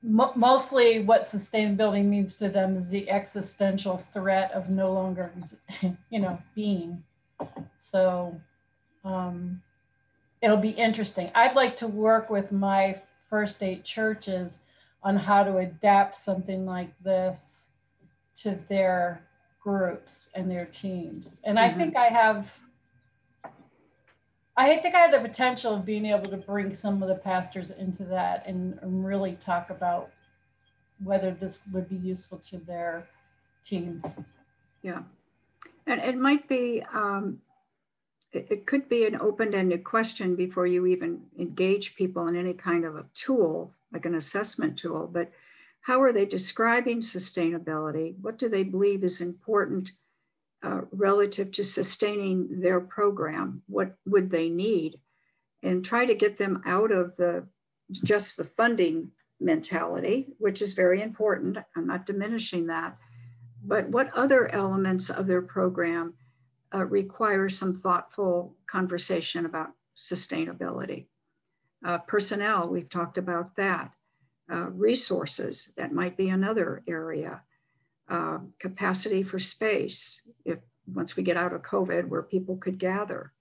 mostly what sustainability means to them is the existential threat of no longer [LAUGHS] you know being. So um, it'll be interesting. I'd like to work with my first eight churches on how to adapt something like this to their groups and their teams and mm-hmm. i think i have I think I have the potential of being able to bring some of the pastors into that and, and really talk about whether this would be useful to their teams. Yeah. And it might be, um, it, it could be an open ended question before you even engage people in any kind of a tool, like an assessment tool. But how are they describing sustainability? What do they believe is important uh, relative to sustaining their program. What would they need? And try to get them out of the just the funding mentality, which is very important. I'm not diminishing that. But what other elements of their program uh, require some thoughtful conversation about sustainability? Uh, personnel, we've talked about that. Uh, resources, that might be another area uh, capacity for space if once we get out of COVID where people could gather.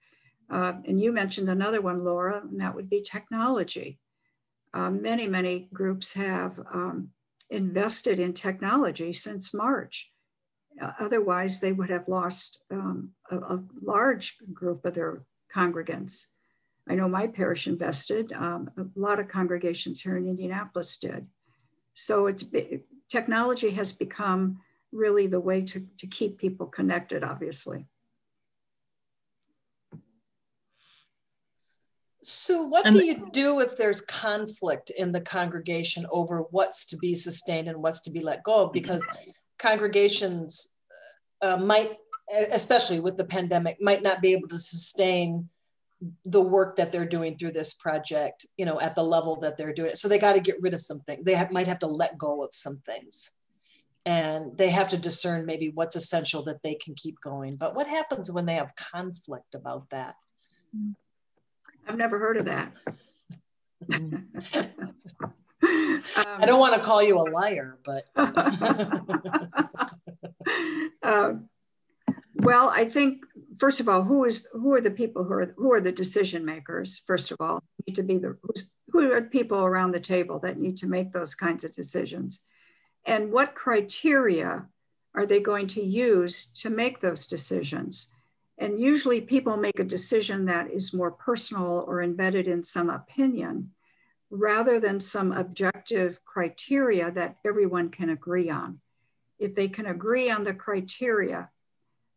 Uh, and you mentioned another one, Laura, and that would be technology. Uh, many, many groups have um, invested in technology since March. Uh, otherwise, they would have lost um, a, a, large group of their congregants. I know my parish invested, um, a lot of congregations here in Indianapolis did. So it's technology has become really the way to, to keep people connected, obviously. So, what and do you do if there's conflict in the congregation over what's to be sustained and what's to be let go? Because congregations uh, might, especially with the pandemic, might not be able to sustain the work that they're doing through this project, you know, at the level that they're doing it. So they got to get rid of something. They have, might have to let go of some things. And they have to discern maybe what's essential that they can keep going. But what happens when they have conflict about that? I've never heard of that. I don't want to call you a liar, but. [LAUGHS] um, well, I think first of all, who is who are the people who are who are the decision makers? First of all, need to be the who are people around the table that need to make those kinds of decisions, and what criteria are they going to use to make those decisions? And usually, people make a decision that is more personal or embedded in some opinion, rather than some objective criteria that everyone can agree on. If they can agree on the criteria,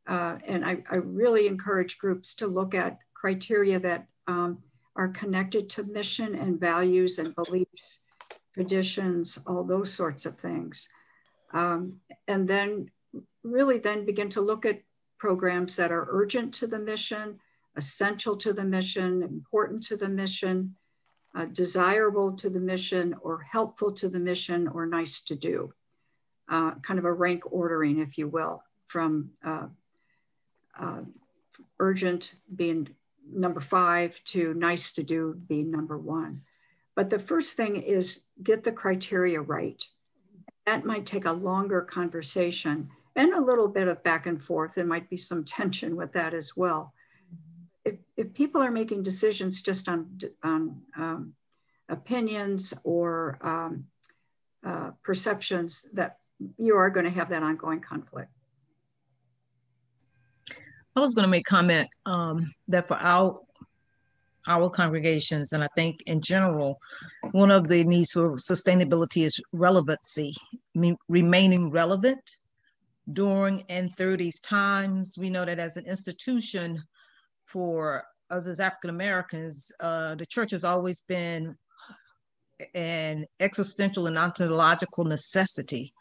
uh, and I, I, really encourage groups to look at criteria that um, are connected to mission and values and beliefs, traditions, all those sorts of things. Um, and then really then begin to look at programs that are urgent to the mission, essential to the mission, important to the mission, uh, desirable to the mission, or helpful to the mission, or nice to do. Uh, kind of a rank ordering, if you will, from uh, uh, urgent being number five to nice to do being number one. But the first thing is get the criteria right. That might take a longer conversation and a little bit of back and forth. There might be some tension with that as well. If, if people are making decisions just on, on um, opinions or um, uh, perceptions, that you are going to have that ongoing conflict. I was going to make comment um, that for our our congregations, and I think in general, one of the needs for sustainability is relevancy, remaining relevant during and through these times. We know that as an institution, for us as African Americans, uh, the church has always been an existential and ontological necessity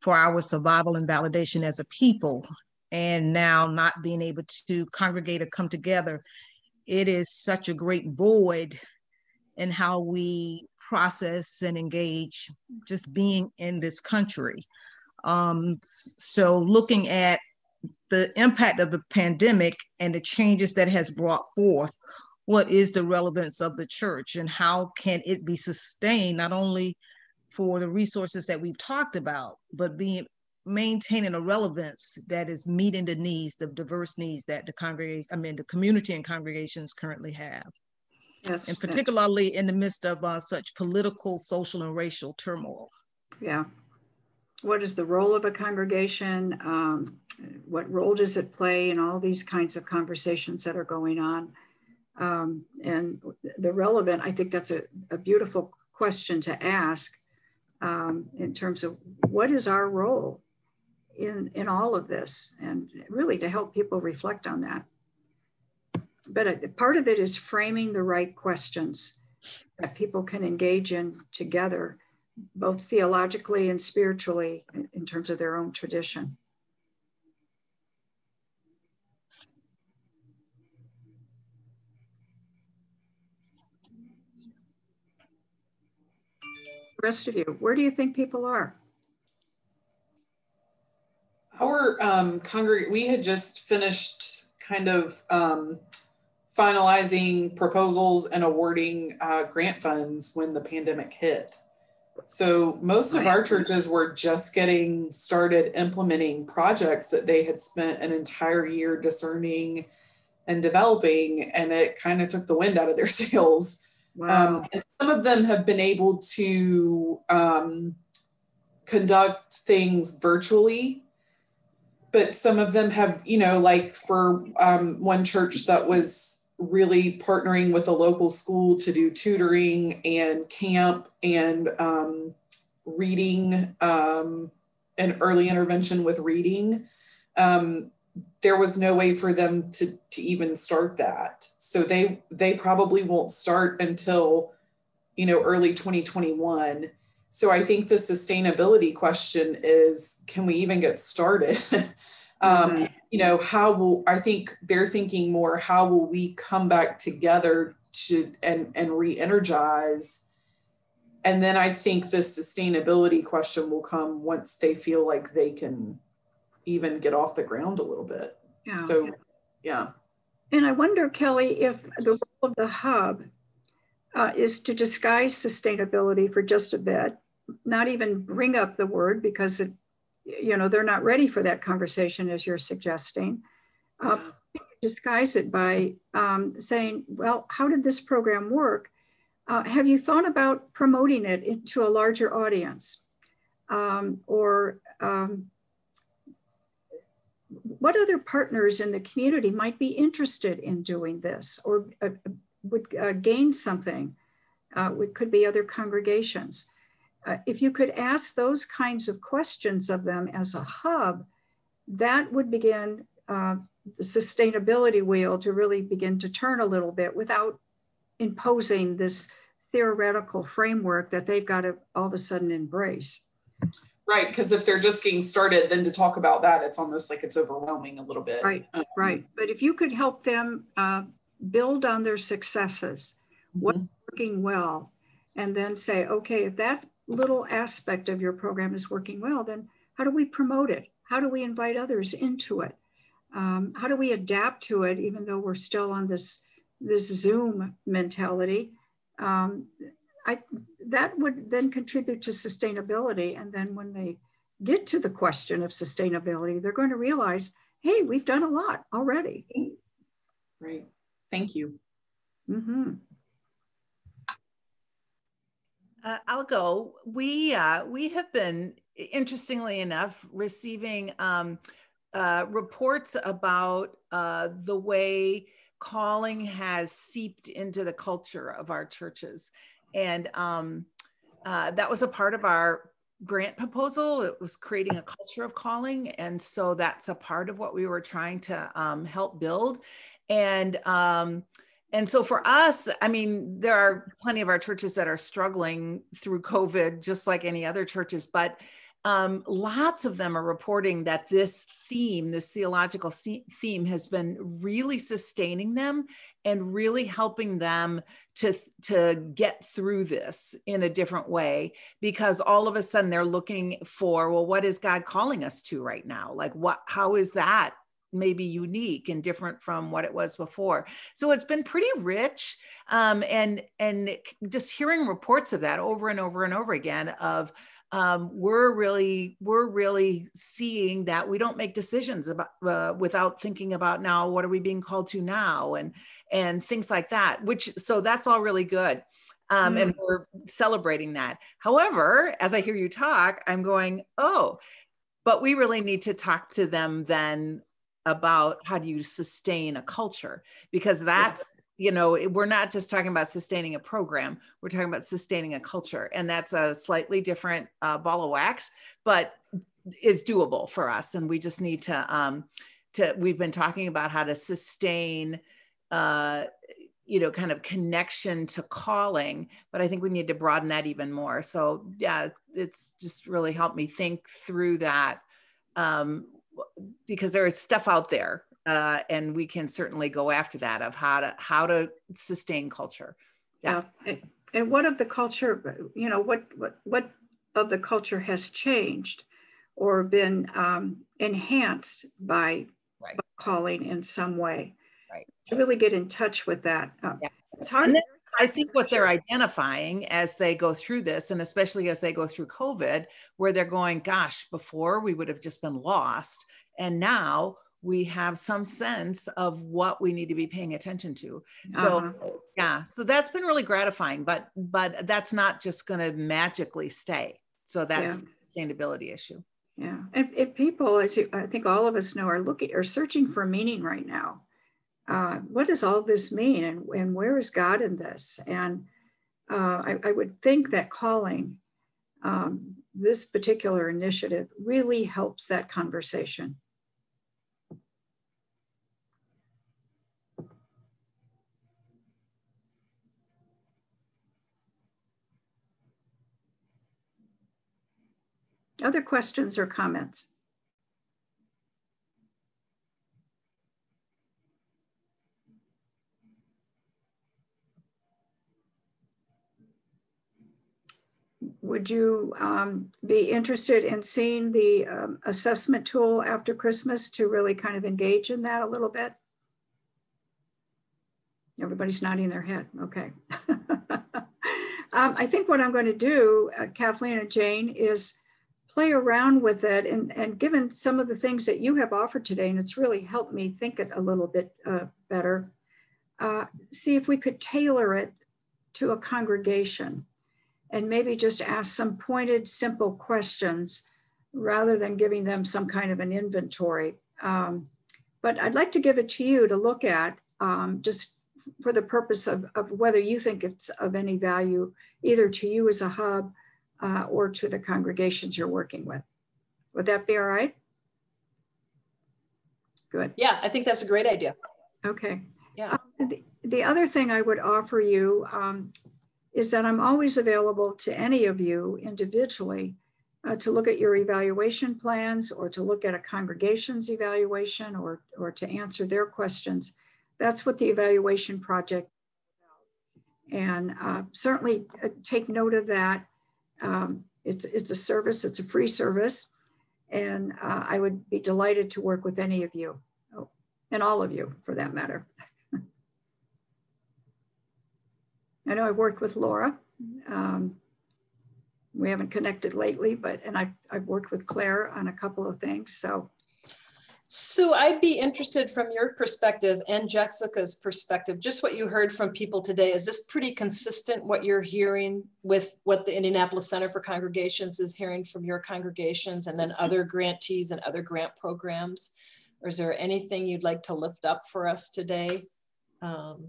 for our survival and validation as a people and now not being able to congregate or come together, it is such a great void in how we process and engage just being in this country. Um, so looking at the impact of the pandemic and the changes that has brought forth, what is the relevance of the church and how can it be sustained not only for the resources that we've talked about, but being maintaining a relevance that is meeting the needs, the diverse needs that the congregation, I mean, the community and congregations currently have. Yes, and particularly yes. in the midst of uh, such political, social, and racial turmoil. Yeah. What is the role of a congregation? Um, what role does it play in all these kinds of conversations that are going on? Um, and the relevant, I think that's a, a beautiful question to ask um, in terms of what is our role in, in all of this and really to help people reflect on that. But part of it is framing the right questions that people can engage in together, both theologically and spiritually in, in terms of their own tradition. Rest of you, where do you think people are? Our um, congreg we had just finished kind of um, finalizing proposals and awarding uh, grant funds when the pandemic hit. So most of our churches were just getting started implementing projects that they had spent an entire year discerning and developing, and it kind of took the wind out of their [LAUGHS] sails. Wow. Um, and some of them have been able to um, conduct things virtually but some of them have, you know, like for um, one church that was really partnering with a local school to do tutoring and camp and um, reading um, and early intervention with reading. Um, there was no way for them to, to even start that. So they they probably won't start until, you know, early 2021 so I think the sustainability question is can we even get started? [LAUGHS] Um. You know, how will I think they're thinking more? How will we come back together to and and re-energize? And then I think the sustainability question will come once they feel like they can even get off the ground a little bit. Yeah. So, yeah. And I wonder, Kelly, if the role of the hub uh, is to disguise sustainability for just a bit, not even bring up the word because it, you know, they're not ready for that conversation as you're suggesting. Uh, disguise it by um, saying, well, how did this program work? Uh, have you thought about promoting it into a larger audience? Um, or um, what other partners in the community might be interested in doing this or uh, would uh, gain something? Uh, it could be other congregations. Uh, if you could ask those kinds of questions of them as a hub, that would begin uh, the sustainability wheel to really begin to turn a little bit without imposing this theoretical framework that they've got to all of a sudden embrace. Right, because if they're just getting started, then to talk about that, it's almost like it's overwhelming a little bit. Right, um, right. But if you could help them uh, build on their successes, mm-hmm. what's working well, and then say, okay, if that little aspect of your program is working well, then how do we promote it? How do we invite others into it? Um, how do we adapt to it, even though we're still on this this Zoom mentality? um, I, that would then contribute to sustainability. And then when they get to the question of sustainability, they're going to realize, hey, we've done a lot already. Right. Thank you. Mm-hmm. Uh, I'll go. We uh, we have been, interestingly enough, receiving um, uh, reports about uh, the way calling has seeped into the culture of our churches. And um, uh, that was a part of our grant proposal. It was creating a culture of calling. And so that's a part of what we were trying to um, help build. And um, and so for us, I mean, there are plenty of our churches that are struggling through COVID, just like any other churches, but um, lots of them are reporting that this theme, this theological theme, has been really sustaining them and really helping them to, to get through this in a different way because all of a sudden they're looking for, well, what is God calling us to right now? Like, what, how is that maybe unique and different from what it was before. So it's been pretty rich um, and and just hearing reports of that over and over and over again of um, we're really we're really seeing that we don't make decisions about uh, without thinking about now what are we being called to now? And and things like that which so that's all really good um, mm. and we're celebrating that. However as i hear you talk i'm going oh but we really need to talk to them then about how do you sustain a culture? Because that's you know we're not just talking about sustaining a program we're talking about sustaining a culture and that's a slightly different uh, ball of wax but is doable for us and we just need to um to we've been talking about how to sustain uh you know kind of connection to calling but i think we need to broaden that even more. So yeah it's just really helped me think through that um because there is stuff out there uh, and we can certainly go after that of how to how to sustain culture. Yeah. yeah. And what of the culture? You know, what what what of the culture has changed or been um, enhanced by, right. by, calling in some way? Right. To really get in touch with that. Uh, yeah. It's hard. I think what they're identifying as they go through this, and especially as they go through COVID, where they're going, gosh, before we would have just been lost. And now we have some sense of what we need to be paying attention to so uh-huh. yeah so that's been really gratifying but but that's not just going to magically stay so that's yeah. sustainability issue yeah and, and people as you, i think all of us know are looking are searching for meaning right now uh, what does all this mean? And, and where is god in this? And uh, I, I, would think that calling um, this particular initiative really helps that conversation. Other questions or comments? Would you um, be interested in seeing the um, assessment tool after Christmas to really kind of engage in that a little bit? Everybody's nodding their head. Okay. [LAUGHS] um, I think what I'm going to do, uh, Kathleen and Jane, is play around with it. And, and given some of the things that you have offered today, and it's really helped me think it a little bit uh, better, uh, see if we could tailor it to a congregation and maybe just ask some pointed, simple questions rather than giving them some kind of an inventory. Um, but I'd like to give it to you to look at um, just for the purpose of, of whether you think it's of any value, either to you as a hub uh, or to the congregations you're working with. Would that be all right? Good. Yeah, I think that's a great idea. Okay. Yeah. Um, the, the, other thing I would offer you um, is that I'm always available to any of you individually uh, to look at your evaluation plans or to look at a congregation's evaluation or, or to answer their questions. That's what the evaluation project and uh, certainly uh, take note of that. Um, it's, it's a service, it's a free service, and uh, I would be delighted to work with any of you, oh, and all of you for that matter. I know I've worked with Laura. Um, we haven't connected lately, but and I've, I've worked with Claire on a couple of things. So, Sue, I'd be interested from your perspective and Jessica's perspective, just what you heard from people today. Is this pretty consistent what you're hearing with what the Indianapolis Center for Congregations is hearing from your congregations and then other grantees and other grant programs? Or is there anything you'd like to lift up for us today? Um,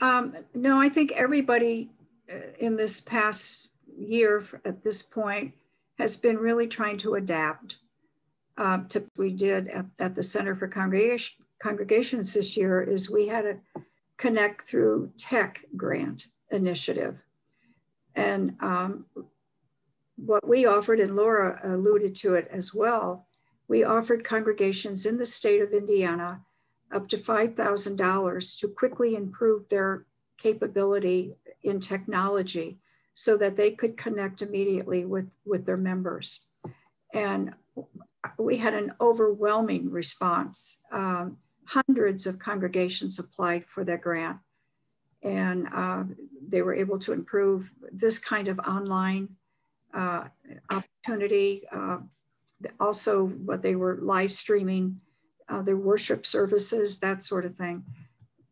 um, no, I think everybody uh, in this past year at this point has been really trying to adapt uh, to we did at, at the Center for Congregation, Congregations this year is we had a connect through tech grant initiative. And um, what we offered, and Laura alluded to it as well, we offered congregations in the state of Indiana up to $5,000 to quickly improve their capability in technology so that they could connect immediately with, with their members. And we had an overwhelming response. Um, hundreds of congregations applied for their grant and uh, they were able to improve this kind of online uh, opportunity. Uh, also, what they were live streaming uh, their worship services, that sort of thing.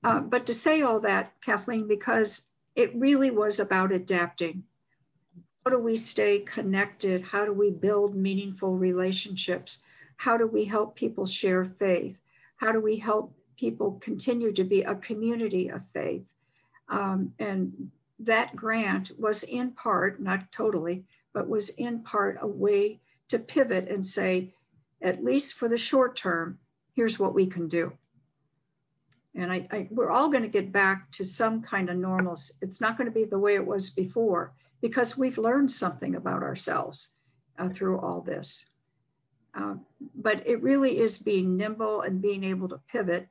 Uh, but to say all that, Kathleen, because it really was about adapting. How do we stay connected? How do we build meaningful relationships? How do we help people share faith? How do we help people continue to be a community of faith? Um, and that grant was in part, not totally, but was in part a way to pivot and say, at least for the short term, here's what we can do. And I, I we're all going to get back to some kind of normalcy. It's not going to be the way it was before because we've learned something about ourselves uh, through all this. Uh, but it really is being nimble and being able to pivot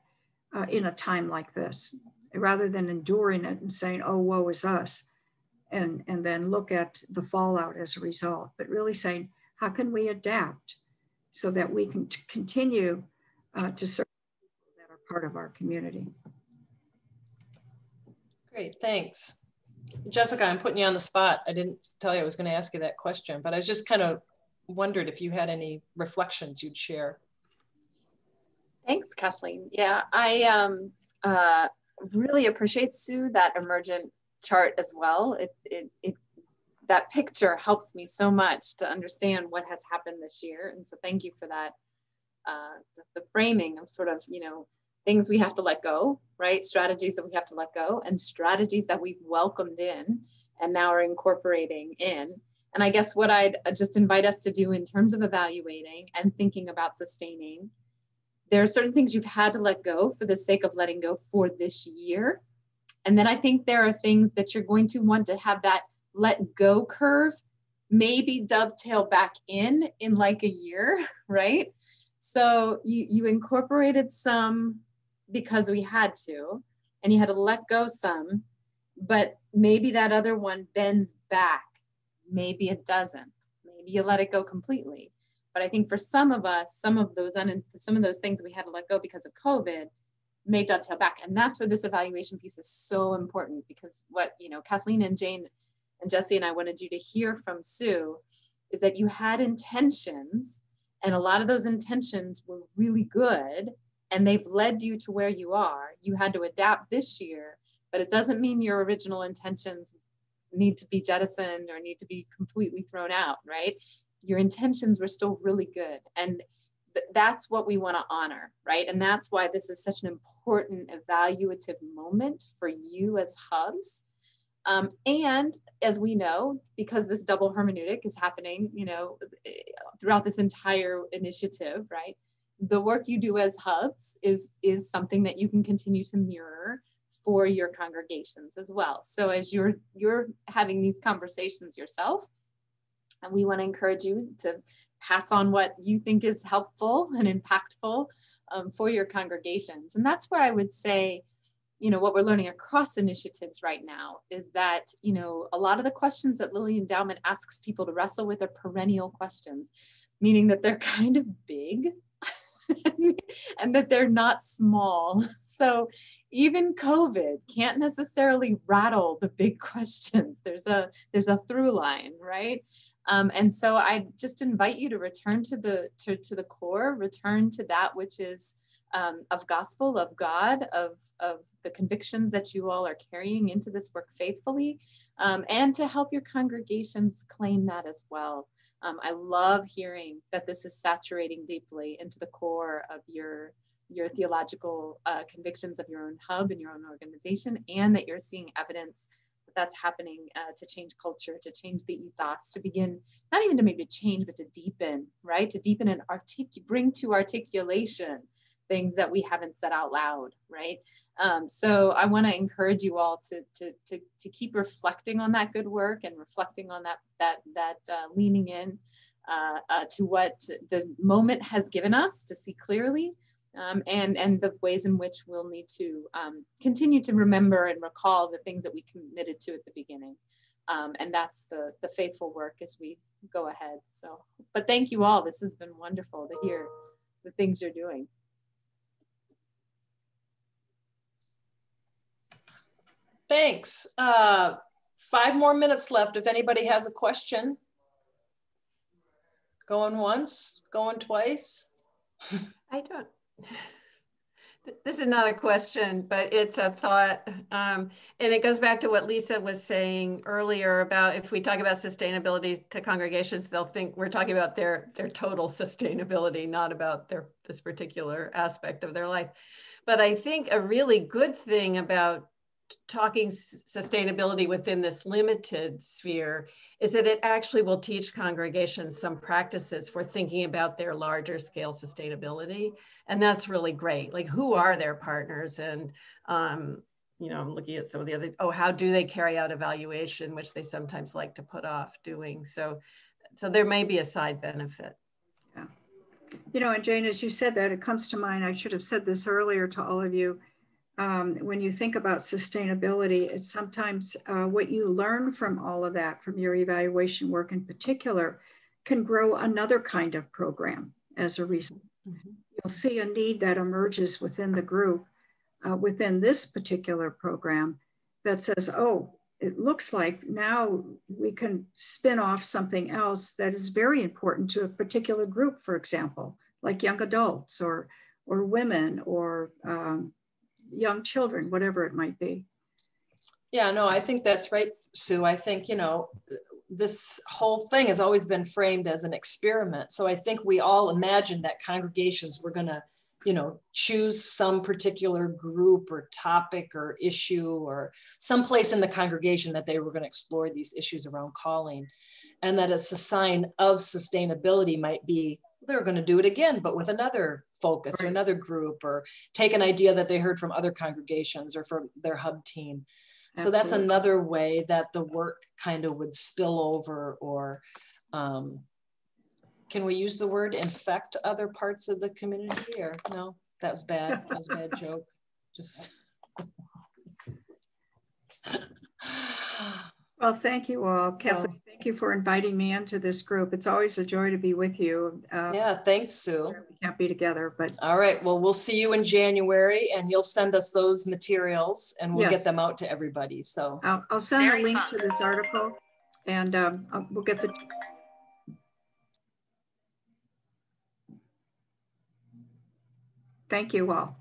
uh, in a time like this rather than enduring it and saying, oh, woe is us, and, and then look at the fallout as a result, but really saying, how can we adapt so that we can continue uh, to serve people that are part of our community. Great, thanks. Jessica, I'm putting you on the spot. I didn't tell you I was going to ask you that question, but I just kind of wondered if you had any reflections you'd share. Thanks, Kathleen. Yeah, I um, uh, really appreciate, Sue, that emergent chart as well. It, it, it, that picture helps me so much to understand what has happened this year. And so thank you for that uh, the, the framing of sort of, you know, things we have to let go, right? Strategies that we have to let go and strategies that we've welcomed in and now are incorporating in. And I guess what I'd uh, just invite us to do in terms of evaluating and thinking about sustaining, there are certain things you've had to let go for the sake of letting go for this year. And then I think there are things that you're going to want to have that let go curve maybe dovetail back in in like a year, [LAUGHS] right? So you, you incorporated some because we had to, and you had to let go some. but maybe that other one bends back. Maybe it doesn't. Maybe you let it go completely. But I think for some of us, some of those un- some of those things we had to let go because of COVID may dovetail back. And that's where this evaluation piece is so important because what, you know, Kathleen and Jane and Jesse and I wanted you to hear from Sue is that you had intentions and a lot of those intentions were really good and they've led you to where you are. You had to adapt this year, but it doesn't mean your original intentions need to be jettisoned or need to be completely thrown out, right? Your intentions were still really good. And th- that's what we want to honor, right? And that's why this is such an important evaluative moment for you as hubs. Um, and as we know, because this double hermeneutic is happening, you know, throughout this entire initiative, right? The work you do as hubs is is something that you can continue to mirror for your congregations as well. So as you're you're having these conversations yourself, and we want to encourage you to pass on what you think is helpful and impactful um, for your congregations. And that's where I would say, you know, what we're learning across initiatives right now is that, you know, a lot of the questions that Lilly Endowment asks people to wrestle with are perennial questions, meaning that they're [LAUGHS] kind of big [LAUGHS] and that they're not small. [LAUGHS] So even COVID can't necessarily rattle the big questions. There's a there's a through line, right? Um, and so I just invite you to return to the to, to the core, return to that which is um, of gospel, of God, of, of the convictions that you all are carrying into this work faithfully, um, and to help your congregations claim that as well. Um, I love hearing that this is saturating deeply into the core of your your theological uh, convictions of your own hub and your own organization, and that you're seeing evidence that that's happening uh, to change culture, to change the ethos, to begin not even to maybe change, but to deepen, right? To deepen and artic- bring to articulation things that we haven't said out loud, right? Um, so I want to encourage you all to, to, to, to, keep reflecting on that good work and reflecting on that, that, that uh, leaning in uh, uh, to what the moment has given us to see clearly um, and, and the ways in which we'll need to um, continue to remember and recall the things that we committed to at the beginning. Um, and that's the, the faithful work as we go ahead. So, but thank you all. This has been wonderful to hear the things you're doing. Thanks. Uh, five more minutes left. If anybody has a question. Going once, going twice. [LAUGHS] I don't. [LAUGHS] This is not a question, but it's a thought. Um, and it goes back to what Lisa was saying earlier about if we talk about sustainability to congregations, they'll think we're talking about their, their total sustainability, not about their this particular aspect of their life. But I think a really good thing about talking sustainability within this limited sphere is that it actually will teach congregations some practices for thinking about their larger scale sustainability. And that's really great. Like who are their partners? And um, you know i'm looking at some of the other oh how do they carry out evaluation which they sometimes like to put off doing. So so there may be a side benefit. Yeah. You know and jane as you said that it comes to mind. I should have said this earlier to all of you um, when you think about sustainability, it's sometimes uh, what you learn from all of that, from your evaluation work in particular, can grow another kind of program as a result. Mm-hmm. You'll see a need that emerges within the group, uh, within this particular program, that says, oh, it looks like now we can spin off something else that is very important to a particular group, for example, like young adults or, or women or um, young children, whatever it might be. Yeah, no, I think that's right, Sue. I think, you know, this whole thing has always been framed as an experiment. So I think we all imagined that congregations were going to, you know, choose some particular group or topic or issue or some place in the congregation that they were going to explore these issues around calling. And that a sign of sustainability might be they're going to do it again, but with another focus right. or another group or take an idea that they heard from other congregations or from their hub team. Absolutely. So that's another way that the work kind of would spill over or um, can we use the word infect other parts of the community or no? That was bad. That was a bad [LAUGHS] joke. Just Well, thank you all. [LAUGHS] Kathleen, thank you for inviting me into this group. It's always a joy to be with you. Uh, Yeah, thanks, Sue. We can't be together, but All right, well, we'll see you in January and you'll send us those materials and we'll Yes. get them out to everybody, so. I'll, I'll send a link fun. to this article and um, we'll get the. Thank you all.